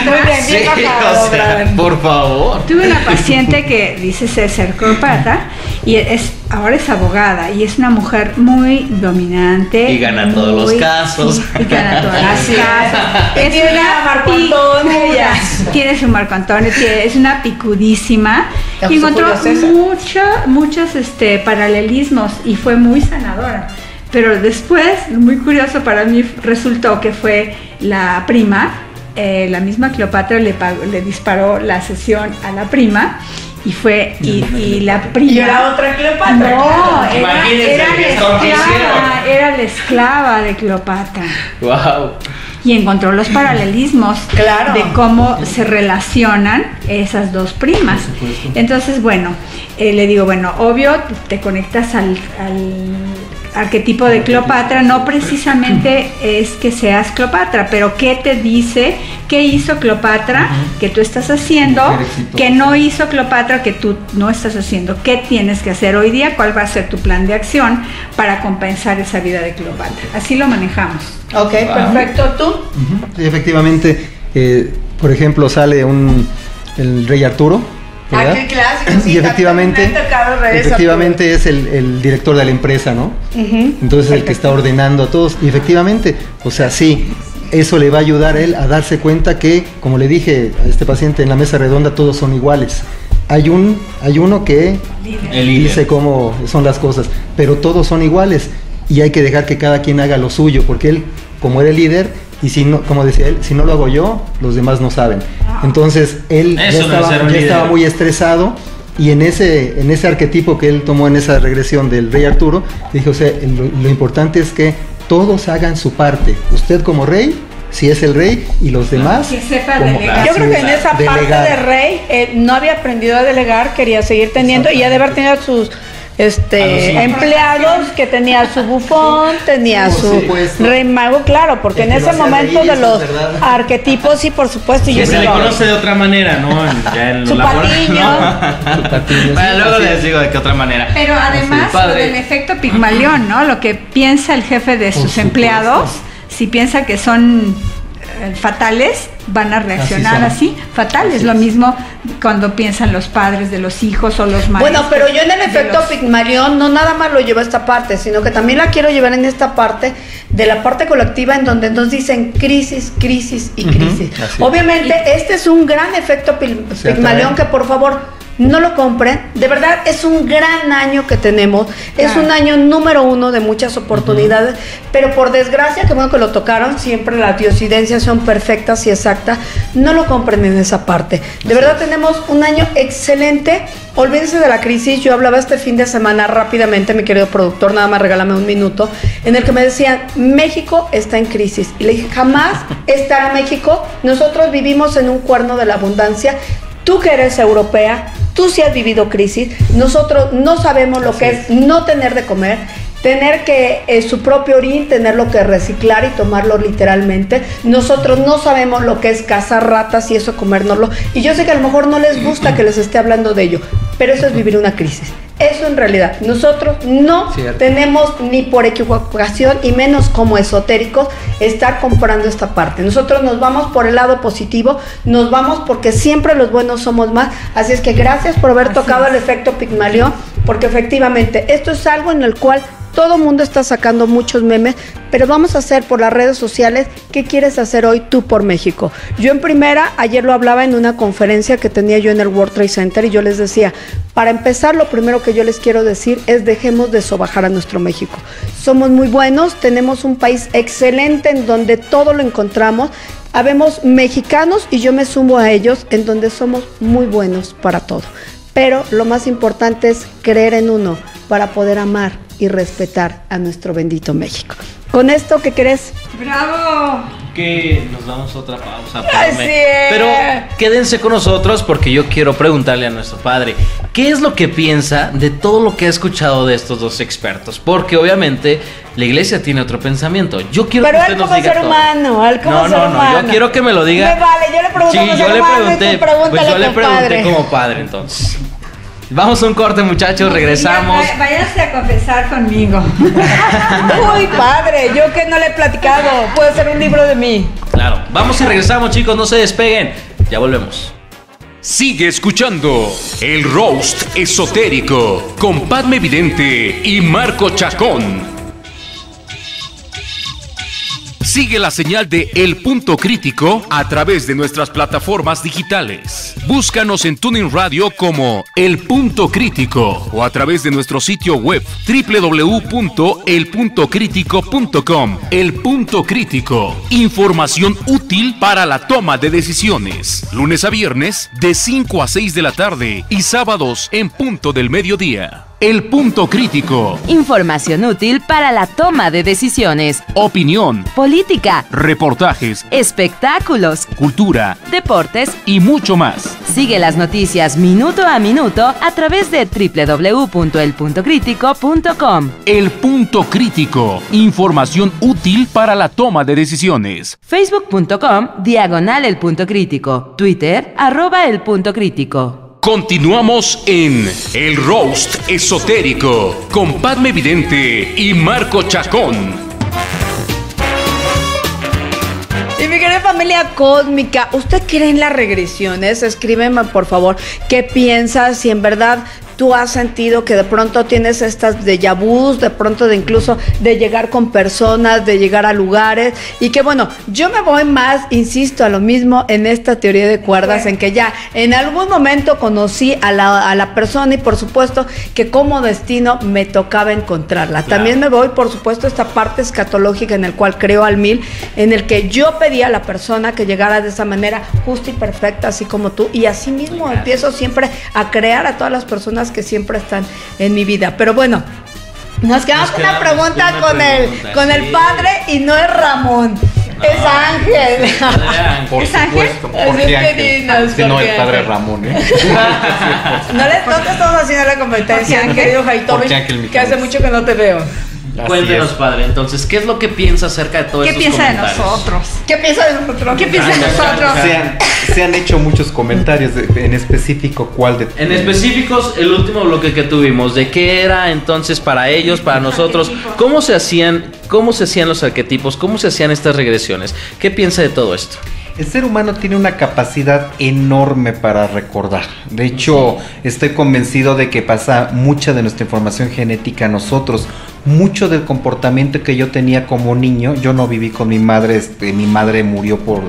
Muy bien, sí, bien bajado, o sea, Abraham. por favor. Tuve una paciente que dice ser Cleopatra y es ahora es abogada y es una mujer muy dominante Y gana todos los casos. y gana todos los Así es. casos. Y tiene a Marco Antonio. Tiene su Marco Antonio, tiene- es una picudísima y encontró mucha- muchos este, paralelismos y fue muy sanadora. Pero después, muy curioso para mí, resultó que fue la prima, eh, la misma Cleopatra le, pagó- le disparó la sesión a la prima y fue, y, y la prima... Y era otra Cleopatra. No, era, la esclava, era la esclava de Cleopatra Wow. y encontró los paralelismos Claro. de cómo se relacionan esas dos primas. Entonces, bueno, eh, le digo, bueno, obvio, te conectas al, al- arquetipo de Cleopatra no precisamente es que seas Cleopatra, pero ¿qué te dice? ¿Qué hizo Cleopatra que tú estás haciendo? Que no hizo Cleopatra que tú no estás haciendo. ¿Qué tienes que hacer hoy día? ¿Cuál va a ser tu plan de acción para compensar esa vida de Cleopatra? Así lo manejamos. Ok, perfecto. ¿Tú? Sí, efectivamente, eh, por ejemplo, sale un el rey Arturo. Ah, ¿verdad? qué clásico, sí, y efectivamente, efectivamente es el, el director de la empresa, ¿no? Ujú. Entonces el que está ordenando a todos. Y efectivamente, o sea, sí, eso le va a ayudar a él a darse cuenta que, como le dije a este paciente en la mesa redonda, todos son iguales. Hay un, hay uno que El líder. dice cómo son las cosas, pero todos son iguales y hay que dejar que cada quien haga lo suyo, porque él, como era el líder, y si no, como decía él, si no lo hago yo, los demás no saben. Entonces él ya Eso debe estaba, ya muy estresado y en ese, en ese arquetipo que él tomó en esa regresión del rey Arturo, dijo, o sea, lo, lo importante es que todos hagan su parte. Usted como rey, si es el rey, y los demás... Que sepa delegar. Yo creo que en esa parte de Rey eh, no había aprendido a delegar, quería seguir teniendo y ya de haber tenido sus este empleados que tenía su bufón, tenía su supuesto. rey mago, claro, porque en ese momento de los arquetipos, sí, por supuesto, y Que yo se le conoce de otra manera, ¿no? Ya en Su patiño. ¿no? Su patiño, Bueno, luego les es. digo de qué otra manera. Pero además lo del efecto Pigmalión, ¿no? Lo que piensa el jefe de sus supuesto. empleados, si piensa que son fatales, van a reaccionar son. así, fatales. Así lo mismo cuando piensan los padres de los hijos o los maestros. Bueno, pero yo en el efecto los- Pigmalión no nada más lo llevo a esta parte, sino que también la quiero llevar en esta parte de la parte colectiva en donde nos dicen crisis, crisis y crisis. así. Obviamente este es un gran efecto Pigmalión que por favor no lo compren. De verdad es un gran año que tenemos. Es un año número uno de muchas oportunidades, pero por desgracia, que bueno que lo tocaron, siempre las diosidencias son perfectas y exactas. No lo compren en esa parte. De verdad tenemos un año excelente. Olvídense de la crisis. Yo hablaba este fin de semana rápidamente, mi querido productor, nada más regálame un minuto, en el que me decían, México está en crisis. Y le dije, jamás estará México. Nosotros vivimos en un cuerno de la abundancia. Tú que eres europea, tú sí has vivido crisis. Nosotros no sabemos lo que es no tener de comer, tener que eh, su propio orín, tenerlo que reciclar y tomarlo literalmente. Nosotros no sabemos lo que es cazar ratas y eso comérnoslo. Y yo sé que a lo mejor no les gusta que les esté hablando de ello, pero eso es vivir una crisis. Eso en realidad, nosotros no Cierto. tenemos ni por equivocación y menos como esotéricos estar comprando esta parte. Nosotros nos vamos por el lado positivo, nos vamos porque siempre los buenos somos más. Así es que gracias por haber Así tocado es. el efecto Pigmalión, porque efectivamente esto es algo en el cual todo el mundo está sacando muchos memes, pero vamos a hacer por las redes sociales qué quieres hacer hoy tú por México. Yo en primera, ayer lo hablaba en una conferencia que tenía yo en el World Trade Center y yo les decía, para empezar lo primero que yo les quiero decir es dejemos de sobajar a nuestro México. Somos muy buenos, tenemos un país excelente en donde todo lo encontramos. Habemos mexicanos y yo me sumo a ellos en donde somos muy buenos para todo. Pero lo más importante es creer en uno para poder amar y respetar a nuestro bendito México. Con esto, ¿qué crees? ¡Bravo! Que nos damos otra pausa. Pero quédense con nosotros porque yo quiero preguntarle a nuestro padre qué es lo que piensa de todo lo que ha escuchado de estos dos expertos. Porque obviamente la iglesia tiene otro pensamiento. Yo quiero Pero que usted él nos como diga ser todo. humano, él como no, ser no, no, humano. yo quiero que me lo diga. Me vale, yo le pregunto Sí, como yo le pregunté. Pues yo le pregunté como padre entonces. Vamos a un corte, muchachos, regresamos. Ya, Váyase a confesar conmigo. Uy, padre, yo que no le he platicado, puede ser un libro de mí. Claro, vamos y regresamos, chicos, no se despeguen. Ya volvemos. Sigue escuchando el roast esotérico con Padme Vidente y Marco Chacón. Sigue la señal de El Punto Crítico a través de nuestras plataformas digitales. Búscanos en Tuning Radio como El Punto Crítico o a través de nuestro sitio web www.elpuntocrítico.com. El Punto Crítico. Información útil para la toma de decisiones. Lunes a viernes de 5 a 6 de la tarde y sábados en punto del mediodía. El punto crítico. Información útil para la toma de decisiones. Opinión. Política. Reportajes. Espectáculos. Cultura. Deportes. Y mucho más. Sigue las noticias minuto a minuto a través de www.elpuntocrítico.com. El punto crítico. Información útil para la toma de decisiones. Facebook.com Diagonal El Punto Crítico. Twitter arroba El Punto Crítico. Continuamos en El Roast Esotérico con Padme Vidente y Marco Chacón. Y mi querida familia cósmica, ¿usted cree en las regresiones? Escríbeme por favor qué piensas, si en verdad tú has sentido que de pronto tienes estas déjà vus, de pronto de incluso de llegar con personas, de llegar a lugares y que bueno, yo me voy más, insisto, a lo mismo en esta teoría de cuerdas, en que ya en algún momento conocí a la, a la persona y por supuesto que como destino me tocaba encontrarla. También me voy, por supuesto, a esta parte escatológica en el cual creo al mil, en el que yo pedí a la persona que llegara de esa manera justa y perfecta, así como tú, y así mismo empiezo siempre a crear a todas las personas que siempre están en mi vida. Pero bueno, nos quedamos Nos con una quedamos pregunta con una con el, con el padre y no es Ramón, es Ángel. Por ¿Es Ángel? supuesto, ¿por es qué que Ángel? dinos, no, ¿por el padre Ángel? Ramón, ¿eh? No, le, no te estamos haciendo la competencia, Haitovich, Ángel que hace mucho que no te veo. Así Cuéntenos, es. padre, entonces, ¿qué es lo que piensa acerca de todo ¿Qué estos piensa de nosotros? ¿Qué piensa de nosotros? ¿Qué piensa de nosotros? Se han, se han hecho muchos comentarios, de- en específico, ¿cuál de En específicos, el último bloque que tuvimos, de qué era entonces para ellos, para nosotros, cómo se hacían, cómo se hacían los arquetipos, cómo se hacían estas regresiones. ¿Qué piensa de todo esto? El ser humano tiene una capacidad enorme para recordar. De hecho, estoy convencido de que pasa mucha de nuestra información genética a nosotros. Mucho del comportamiento que yo tenía como niño, yo no viví con mi madre, este, mi madre murió por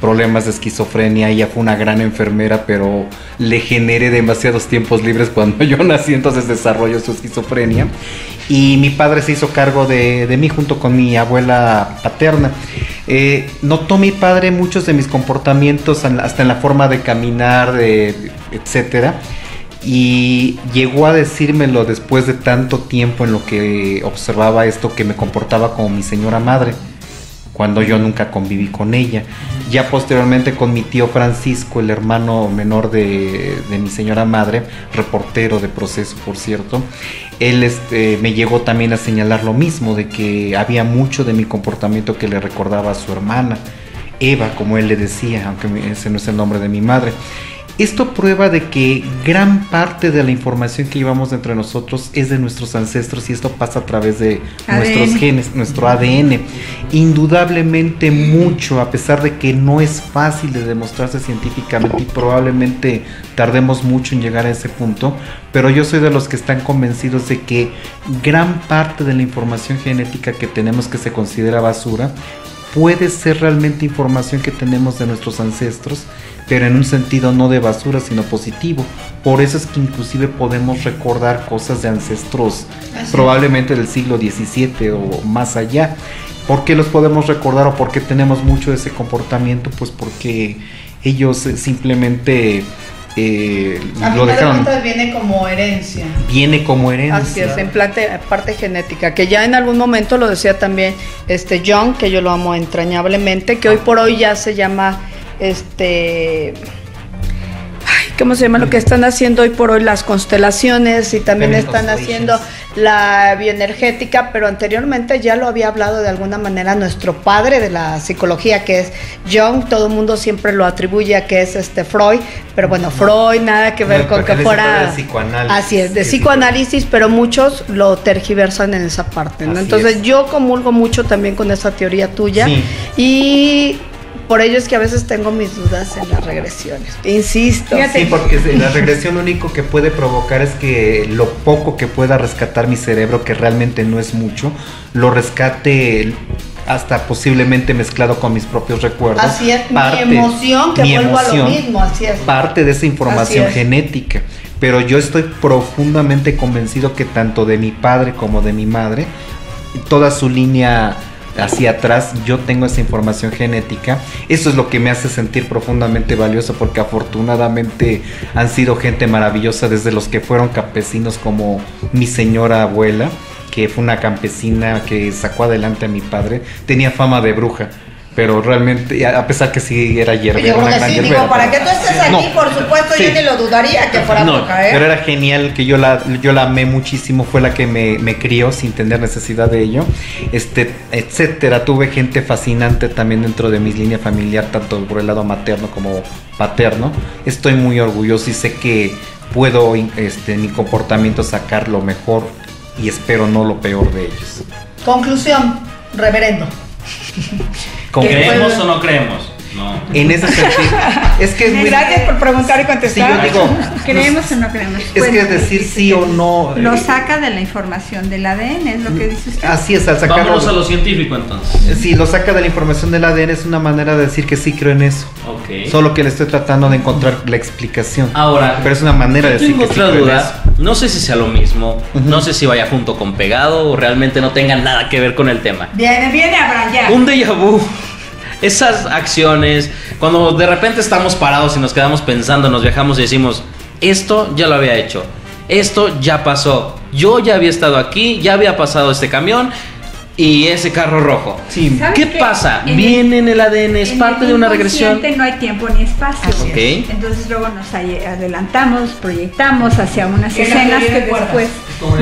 problemas de esquizofrenia, ella fue una gran enfermera, pero le generé demasiados tiempos libres cuando yo nací, entonces desarrolló su esquizofrenia. Y mi padre se hizo cargo de, mí junto con mi abuela paterna. Eh, notó mi padre muchos de mis comportamientos, en- hasta en la forma de caminar, de, etcétera. Y llegó a decírmelo después de tanto tiempo en lo que observaba esto que me comportaba como mi señora madre, cuando yo nunca conviví con ella. Ya posteriormente con mi tío Francisco, el hermano menor de, mi señora madre, reportero de proceso, por cierto, él este, me llegó también a señalar lo mismo, de que había mucho de mi comportamiento que le recordaba a su hermana, Eva, como él le decía, aunque ese no es el nombre de mi madre. Esto prueba de que gran parte de la información que llevamos dentro de nosotros es de nuestros ancestros y esto pasa a través de ADN. nuestros genes, nuestro ADN. Indudablemente mucho, a pesar de que no es fácil de demostrarse científicamente y probablemente tardemos mucho en llegar a ese punto, pero yo soy de los que están convencidos de que gran parte de la información genética que tenemos que se considera basura puede ser realmente información que tenemos de nuestros ancestros, pero en un sentido no de basura, sino positivo. Por eso es que inclusive podemos recordar cosas de ancestros probablemente del siglo XVII o más allá. ¿Por qué los podemos recordar o por qué tenemos mucho de ese comportamiento? Pues porque ellos eh, simplemente eh, lo dejaron. viene como herencia. Viene como herencia. Así es, en plate- parte genética, que ya en algún momento lo decía también este John, que yo lo amo entrañablemente, que hoy por hoy ya se llama este ay, ¿Cómo se llama lo que están haciendo hoy por hoy las constelaciones y también están haciendo la bioenergética, pero anteriormente ya lo había hablado de alguna manera nuestro padre de la psicología, que es Jung, todo el mundo siempre lo atribuye a que es este Freud, pero bueno, Freud nada que ver No, con que fuera así es, de psicoanálisis, pero muchos lo tergiversan en esa parte, ¿no? Entonces es. yo comulgo mucho también con esa teoría tuya Sí. y por ello es que a veces tengo mis dudas en las regresiones. Insisto. Sí, porque la regresión lo único que puede provocar es que lo poco que pueda rescatar mi cerebro, que realmente no es mucho, lo rescate hasta posiblemente mezclado con mis propios recuerdos. Así es, Parte- mi emoción, que mi vuelvo a lo mismo, así es. Parte de esa información es. genética. Pero yo estoy profundamente convencido que tanto de mi padre como de mi madre, toda su línea hacia atrás, yo tengo esa información genética. Eso es lo que me hace sentir profundamente valioso porque afortunadamente han sido gente maravillosa desde los que fueron campesinos como mi señora abuela, que fue una campesina que sacó adelante a mi padre. Tenía fama de bruja. Pero realmente, a pesar que sí era hierba, Yo creo una que sí, digo, para que tú estés aquí, No, por supuesto, sí. yo ni lo dudaría que fuera No, bruja, ¿eh? pero era genial que yo la, yo la amé muchísimo, fue la que me, me crió sin tener necesidad de ello, este, etcétera. Tuve gente fascinante también dentro de mi línea familiar, tanto por el lado materno como paterno. Estoy muy orgulloso y sé que puedo este, en mi comportamiento sacar lo mejor y espero no lo peor de ellos. Conclusión, reverendo. Con- ¿Creemos o no creemos? No. En ese sentido, es que es muy... Gracias por preguntar y contestar. yo digo, ¿Creemos o no creemos? es Bueno, que decir sí o no... Lo eh, saca de la información del ADN, es lo que dice usted. Así es, al sacarlo... Vámonos a lo científico entonces. Si lo saca de la información del ADN es una manera de decir que sí creo en eso. Ok. Solo que le estoy tratando de encontrar la explicación. Ahora, Pero es una manera de decir que sí otra creo en duda. eso. No sé si sea lo mismo. No sé si vaya junto con pegado o realmente no tenga nada que ver con el tema. Viene, viene Abraham, ya. Un déjà vu. Esas acciones, cuando de repente estamos parados y nos quedamos pensando, nos viajamos y decimos, esto ya lo había hecho, esto ya pasó, yo ya había estado aquí, ya había pasado este camión y ese carro rojo. Sí. ¿Sabes ¿Qué qué? pasa? En Viene en el ADN, es En parte el de una regresión. No hay tiempo ni espacio. Entonces luego nos adelantamos, proyectamos hacia unas escenas que después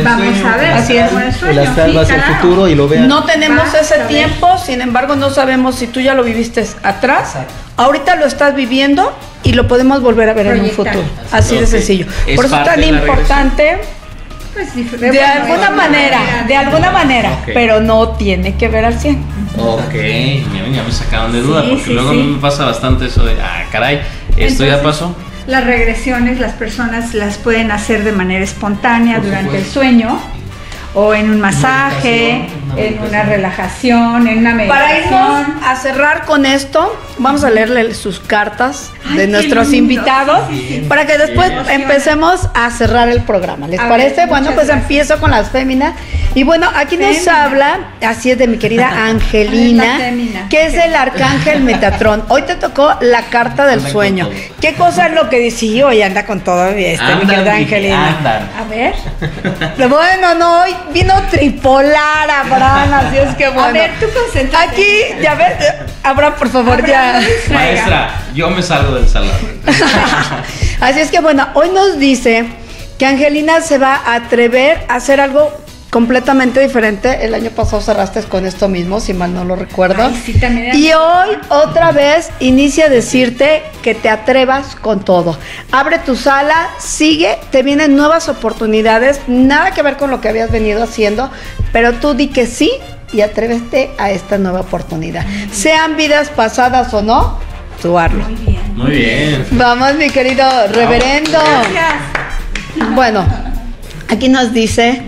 Vamos sueño, a ver. Así es. el astral sí, va hacia el claro. futuro y lo vean. No tenemos Va, ese tiempo, sin embargo no sabemos si tú ya lo viviste atrás. Ahorita lo estás viviendo y lo podemos volver a ver en un futuro. Así de sencillo. Es Por eso es tan importante, Pues, de bueno, alguna manera, de alguna manera, pero no tiene que ver al 100. Ok, ya, ya me sacaron de duda Sí, porque sí, luego a mí sí. me pasa bastante eso de, ah, caray, esto ya Entonces, pasó. Las regresiones las personas las pueden hacer de manera espontánea Por durante el sueño o en un masaje, en una relajación, en una meditación. Para irnos a cerrar con esto, vamos a leerle sus cartas Ay, de nuestros lindo. invitados Sí, sí. para que después empecemos a cerrar el programa. ¿Les A ver, parece? bueno, pues gracias. empiezo con las féminas. Y bueno, aquí nos habla, así es de mi querida Angelina, que es el arcángel Metatron. Hoy te tocó la carta del Anda sueño. ¿Qué cosa es lo que dice? Sí, hoy anda con todo, este, mi querida Angelina. andan. A ver, Bueno, no, hoy vino tripolar Así es que bueno. a ver, tú concéntrate. Aquí, ya ves, Abraham, por favor, ya. no. Maestra, yo me salgo del salón. Así es que bueno, hoy nos dice que Angelina se va a atrever a hacer algo completamente diferente. El año pasado cerraste con esto mismo, si mal no lo recuerdo. Ay, sí, también era- y hoy otra vez inicia a decirte que te atrevas con todo. Abre tu sala, sigue, te vienen nuevas oportunidades, nada que ver con lo que habías venido haciendo, pero tú di que sí y atrévete a esta nueva oportunidad. Sean vidas pasadas o no, tú hazlo. Muy bien. Muy bien. Vamos, mi querido reverendo. Gracias. Bueno, aquí nos dice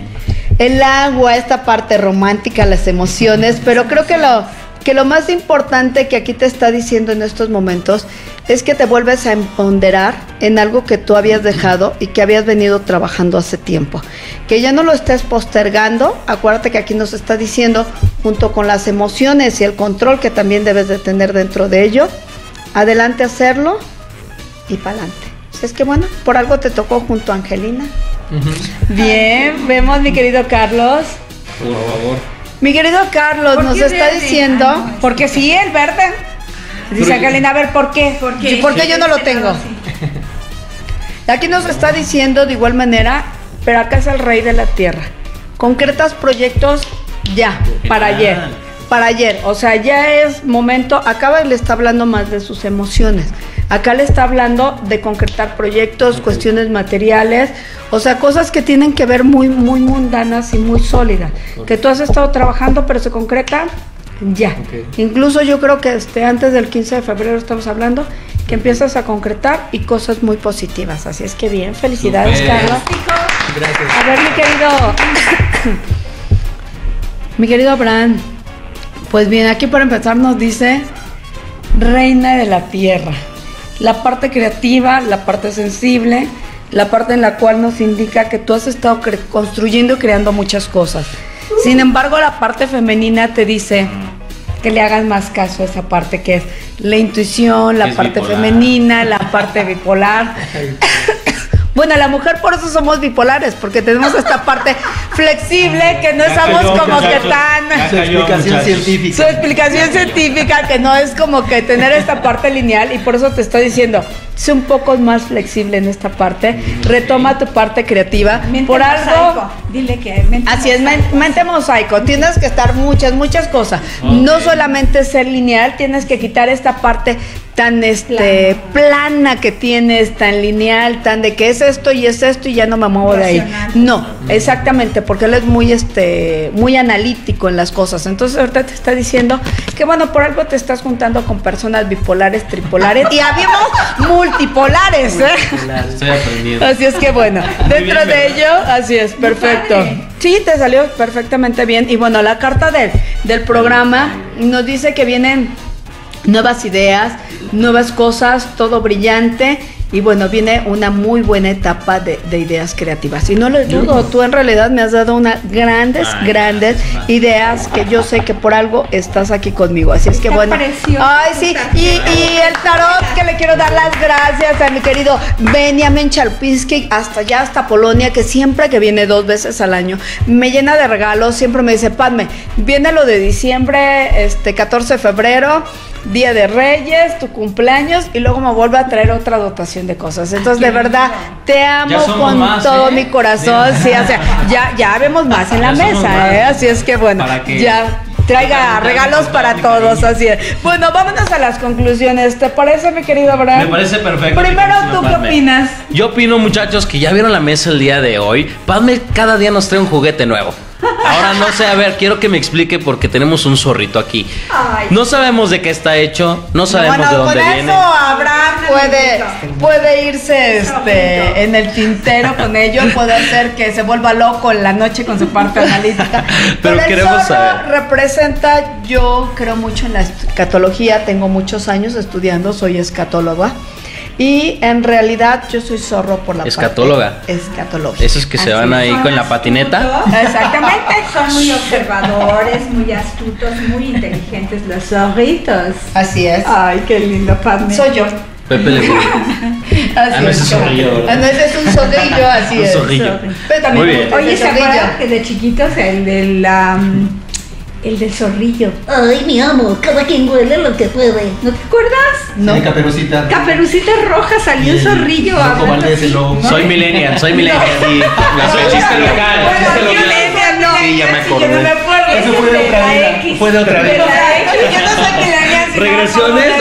el agua, esta parte romántica, las emociones, pero creo que lo, que lo más importante que aquí te está diciendo en estos momentos es que te vuelves a empoderar en algo que tú habías dejado y que habías venido trabajando hace tiempo. Que ya no lo estés postergando, acuérdate que aquí nos está diciendo, junto con las emociones y el control que también debes de tener dentro de ello, adelante a hacerlo y para adelante. Es que bueno, por algo te tocó junto a Angelina. Bien, vemos mi querido Carlos. Por favor. Mi querido Carlos ¿Por nos qué está verde? diciendo, Ah, no, porque sí, el verde. Dice Angelina, a ver, ¿por qué? ¿Por qué? Sí, porque yo no lo tengo. Aquí nos está diciendo de igual manera, pero acá es el rey de la tierra. Concretas proyectos ya, para ayer. Para ayer. O sea, ya es momento. Acá le está hablando más de sus emociones. Acá le está hablando de concretar proyectos, cuestiones materiales, o sea, cosas que tienen que ver muy, muy mundanas y muy sólidas. Que tú has estado trabajando, pero se concreta ya. Incluso yo creo que este, antes del 15 de febrero estamos hablando que empiezas a concretar y cosas muy positivas. Así es que bien, felicidades, Súper. Carlos. Gracias. A ver, mi querido. mi querido Abraham. Pues bien, aquí para empezar nos dice Reina de la Tierra. La parte creativa, la parte sensible, la parte en la cual nos indica que tú has estado cre- construyendo y creando muchas cosas. Sin embargo, la parte femenina te dice, que le hagas más caso a esa parte que es la intuición, la Es parte bipolar. femenina, la parte bipolar. Bueno, la mujer por eso somos bipolares, porque tenemos esta parte flexible que no Ya estamos cayó, como que tan... Su explicación muchachos. científica. Su explicación científica que no es como que tener esta parte lineal y por eso te estoy diciendo, sé un poco más flexible en esta parte, retoma tu parte creativa. Mente por algo... mosaico. Dile que mente Así es, mente mosaico. Tienes que estar muchas, muchas cosas. No solamente ser lineal, tienes que quitar esta parte tan este plana que tienes, tan lineal, tan de que es esto y es esto y ya no me muevo de ahí. No, exactamente, porque él es muy este muy analítico en las cosas. Entonces ahorita te está diciendo que bueno, por algo te estás juntando con personas bipolares, tripolares y habíamos multipolares, ¿eh? Estoy aprendiendo. Así es que bueno, dentro bien, de ¿verdad? ello, así es, perfecto. Sí, te salió perfectamente bien. Y bueno, la carta del, del programa nos dice que vienen nuevas ideas, nuevas cosas, todo brillante. Y bueno, viene una muy buena etapa de, de ideas creativas. Y no les dudo, tú en realidad me has dado unas grandes, Ay, grandes ideas que yo sé que por algo estás aquí conmigo. Así es que bueno. precioso Ay, sí. Y, el tarot que le quiero dar las gracias a mi querido Benjamin Chalpinski, hasta allá, hasta Polonia, que siempre que viene dos veces al año, me llena de regalos, siempre me dice, Padme, viene lo de diciembre, este 14 de febrero, Día de Reyes, tu cumpleaños, y luego me vuelve a traer otra dotación de cosas. Entonces, de verdad, te amo con más, todo ¿eh? mi corazón. Sí, o sea, ya, ya vemos más en la Ya mesa. ¿eh? Así es que bueno, ya traiga regalos para todos, así es. Bueno, vámonos a las conclusiones. ¿Te parece, mi querido Abraham? Me parece perfecto. Primero, ¿tú qué opinas? Yo opino, muchachos, que ya vieron la mesa el día de hoy. Padme cada día nos trae un juguete nuevo. Ahora no sé, a ver, quiero que me explique porque tenemos un zorrito aquí. Ay. No sabemos de qué está hecho, no sabemos bueno, de dónde con viene. eso Abraham puede, puede irse este, en el tintero con ello, puede hacer que se vuelva loco en la noche con su parte analítica. Pero queremos zorro saber. representa, yo creo mucho en la escatología, tengo muchos años estudiando, soy escatóloga. Y en realidad yo soy zorro por la Escatóloga. parte escatológica. Esos que se Así van ahí con la patineta. Exactamente. Son muy observadores, muy astutos, muy inteligentes los zorritos. Así es. Ay, qué lindo, Padme. Soy yo. Pepe le Así Ah, no, es. ese es zorrillo. Ah, no, ese es un zorrillo, así Un es. zorrillo. Pero también Muy bien. Oye, ¿se acuerdan que de chiquitos el del am, el del zorrillo? Ay, mi amo, cada quien huele lo que puede. ¿No te acuerdas? No. Caperucita. Caperucita roja salió un zorrillo el lobo. Soy millennial, soy millennial. y la chiste local, Bueno, chiste yo local. le- no, Sí, ya me sí, acordé. Yo no me acuerdo. Eso fue de otra vida, fue de otra vida. Yo no soy millennial, Regresiones.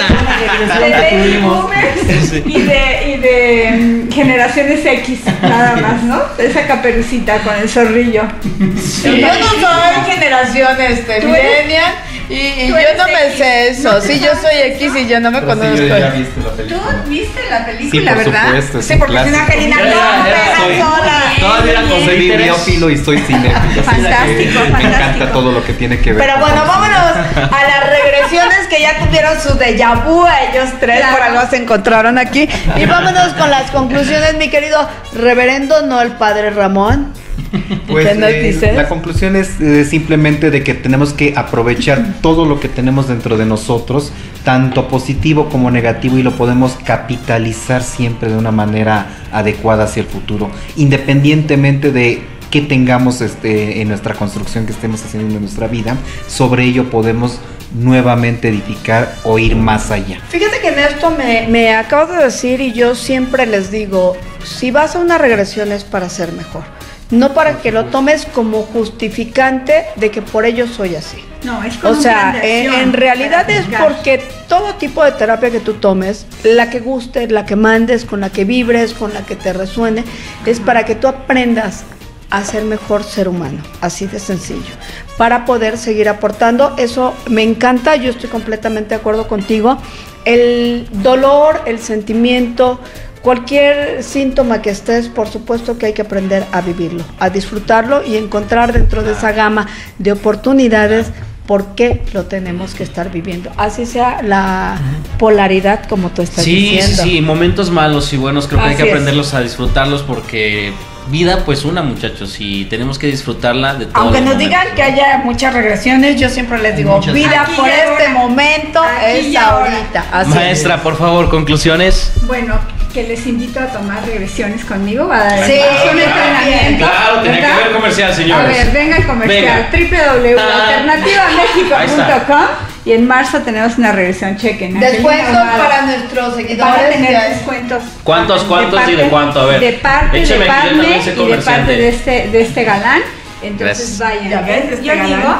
De baby boomers y de, y de mm, generaciones X, nada más, ¿no? Esa caperucita con el zorrillo. Yo no soy generación este, millennial y, yo no me X. sé eso. ¿No te Sí, yo soy? X y yo no me Pero sí, conozco. yo ya he visto la ¿Tú viste la Sí, película, por verdad? supuesto, es sí, porque es una. Angelina no, soy- sola. Todavía era con Soy títeres. bibliófilo y soy cinéfilo. Fantástico, Me fantástico. encanta todo lo que tiene que ver. Pero bueno, vámonos a las regresiones que ya tuvieron su déjà vu a ellos tres, Claro. por algo se encontraron aquí. Y vámonos con las conclusiones, mi querido reverendo, no el padre Ramón. Pues, ¿Qué nos eh? La conclusión es eh, simplemente de que tenemos que aprovechar todo lo que tenemos dentro de nosotros, tanto positivo como negativo, y lo podemos capitalizar siempre de una manera adecuada hacia el futuro, independientemente de qué tengamos este, en nuestra construcción que estemos haciendo en nuestra vida, sobre ello podemos nuevamente edificar o ir más allá. Fíjate que en esto me, me acabas de decir y yo siempre les digo, si vas a una regresión es para ser mejor, no para que lo tomes como justificante de que por ello soy así. No, es O sea, en, en realidad es porque todo tipo de terapia que tú tomes, la que guste, la que mandes, con la que vibres, con la que te resuene, es para que tú aprendas a ser mejor ser humano, así de sencillo, para poder seguir aportando. Eso me encanta, yo estoy completamente de acuerdo contigo. El dolor, el sentimiento, cualquier síntoma que estés, por supuesto que hay que aprender a vivirlo, a disfrutarlo y encontrar dentro de esa gama de oportunidades por qué lo tenemos que estar viviendo. Así sea la polaridad como tú estás Sí, sí, diciendo. sí, momentos malos y buenos creo que hay que es. aprenderlos a disfrutarlos porque vida pues una muchachos y tenemos que disfrutarla de todos Aunque nos momentos. digan que haya muchas regresiones, yo siempre les digo, Muchas. vida Aquí por este ahora. momento Aquí es ahorita. Así Maestra, por favor, conclusiones. Bueno, que les invito a tomar regresiones conmigo. Va a dar Sí, un claro. entrenamiento. Claro, tenía que ver comercial, A señores. ver, venga el comercial. Www.alternativamexico.com y en marzo tenemos una regresión chequen. Descuentos Aquel normal. para nuestros seguidores. Van a tener descuentos. ¿Cuántos, De cuántos y de cuánto? A ver, De parte écheme de Padme y de parte de este, de este galán. Entonces Gracias. vayan. Ya ves, este Yo galán. digo,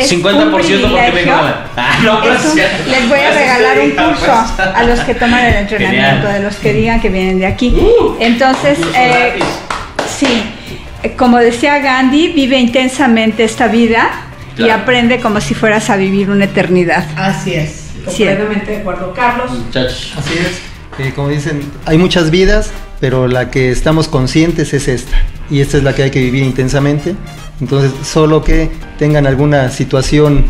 es 50% un porque me. Ah, no, Es un- gracias. les voy a regalar un curso pues. a los que toman el entrenamiento, de los que digan que vienen de aquí. Uh, Entonces, un eh, gratis. sí, eh, como decía Gandhi, vive intensamente esta vida y Claro. aprende como si fueras a vivir una eternidad. Así es. Sí. Completamente de acuerdo, Carlos. Muchachos. Así es. Eh, como dicen, hay muchas vidas, pero la que estamos conscientes es esta. Y esta es la que hay que vivir intensamente. Entonces, solo que tengan alguna situación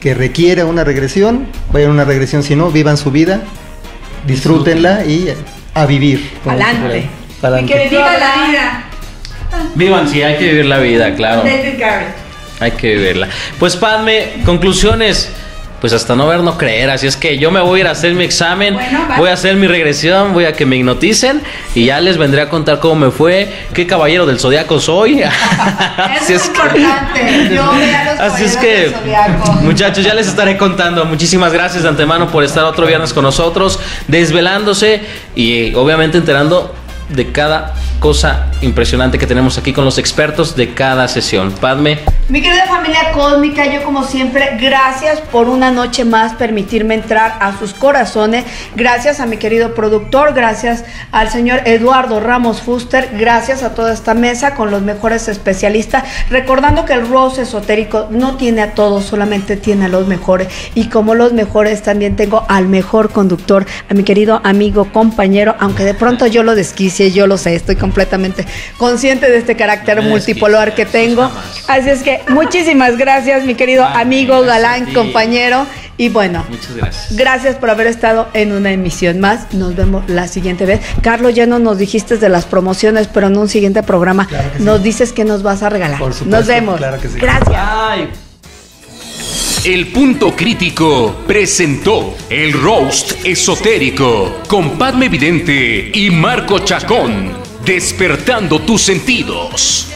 que requiera una regresión, vayan a una regresión, si no, vivan su vida, disfrútenla y a vivir. Pa'lante. Mi querido Viva la vida. Vivan, sí, hay que vivir la vida, claro. Hay que vivirla. Pues Padme, conclusiones. Pues hasta no ver, no creer. Así es que yo me voy a ir a hacer mi examen, Bueno, voy a hacer mi regresión, voy a que me hipnoticen y ya les vendré a contar cómo me fue, qué caballero del zodiaco soy. Eso es, importante. Yo vea los Así es que, muchachos, ya les estaré contando. Muchísimas gracias de antemano por estar otro viernes con nosotros, desvelándose y obviamente enterando de cada cosa impresionante que tenemos aquí con los expertos de cada sesión. Padme, Mi querida familia cósmica, yo como siempre, gracias por una noche más permitirme entrar a sus corazones. Gracias a mi querido productor, gracias al señor Eduardo Ramos Fuster, gracias a toda esta mesa con los mejores especialistas. Recordando que el Rose esotérico no tiene a todos, solamente tiene a los mejores. Y como los mejores, también tengo al mejor conductor, a mi querido amigo, compañero, aunque de pronto yo lo desquicie, yo lo sé, estoy completamente consciente de este carácter No multipolar que tengo. Así es que muchísimas gracias, mi querido Ah, amigo, galán, compañero. Y bueno, muchas gracias. gracias por haber estado en una emisión más. Nos vemos la siguiente vez. Carlos, ya no nos dijiste de las promociones, pero en un siguiente programa Claro que sí. nos dices que nos vas a regalar. Por supuesto, nos vemos. claro que sí. Gracias. Ay. El punto crítico presentó el roast esotérico con Padme Vidente y Marco Chacón, despertando tus sentidos.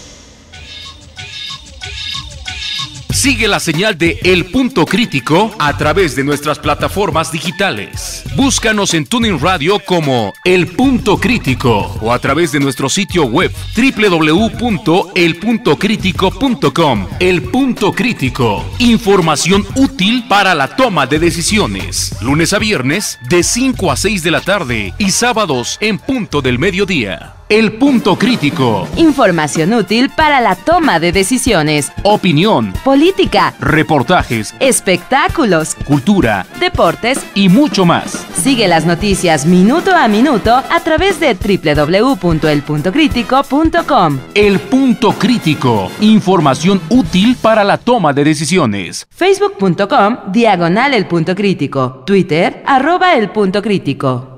Sigue la señal de El Punto Crítico a través de nuestras plataformas digitales. Búscanos en Tuning Radio como El Punto Crítico o a través de nuestro sitio web www.elpuntocrítico.com. El Punto Crítico. Información útil para la toma de decisiones. Lunes a viernes de 5 a 6 de la tarde y sábados en punto del mediodía. El Punto Crítico. Información útil para la toma de decisiones. Opinión, Política, reportajes, espectáculos, cultura deportes. y mucho más. Sigue las noticias minuto a minuto a través de www.elpuntocrítico.com. El Punto Crítico. Información útil para la toma de decisiones. Facebook.com, diagonal el punto crítico. Twitter, arroba el punto crítico.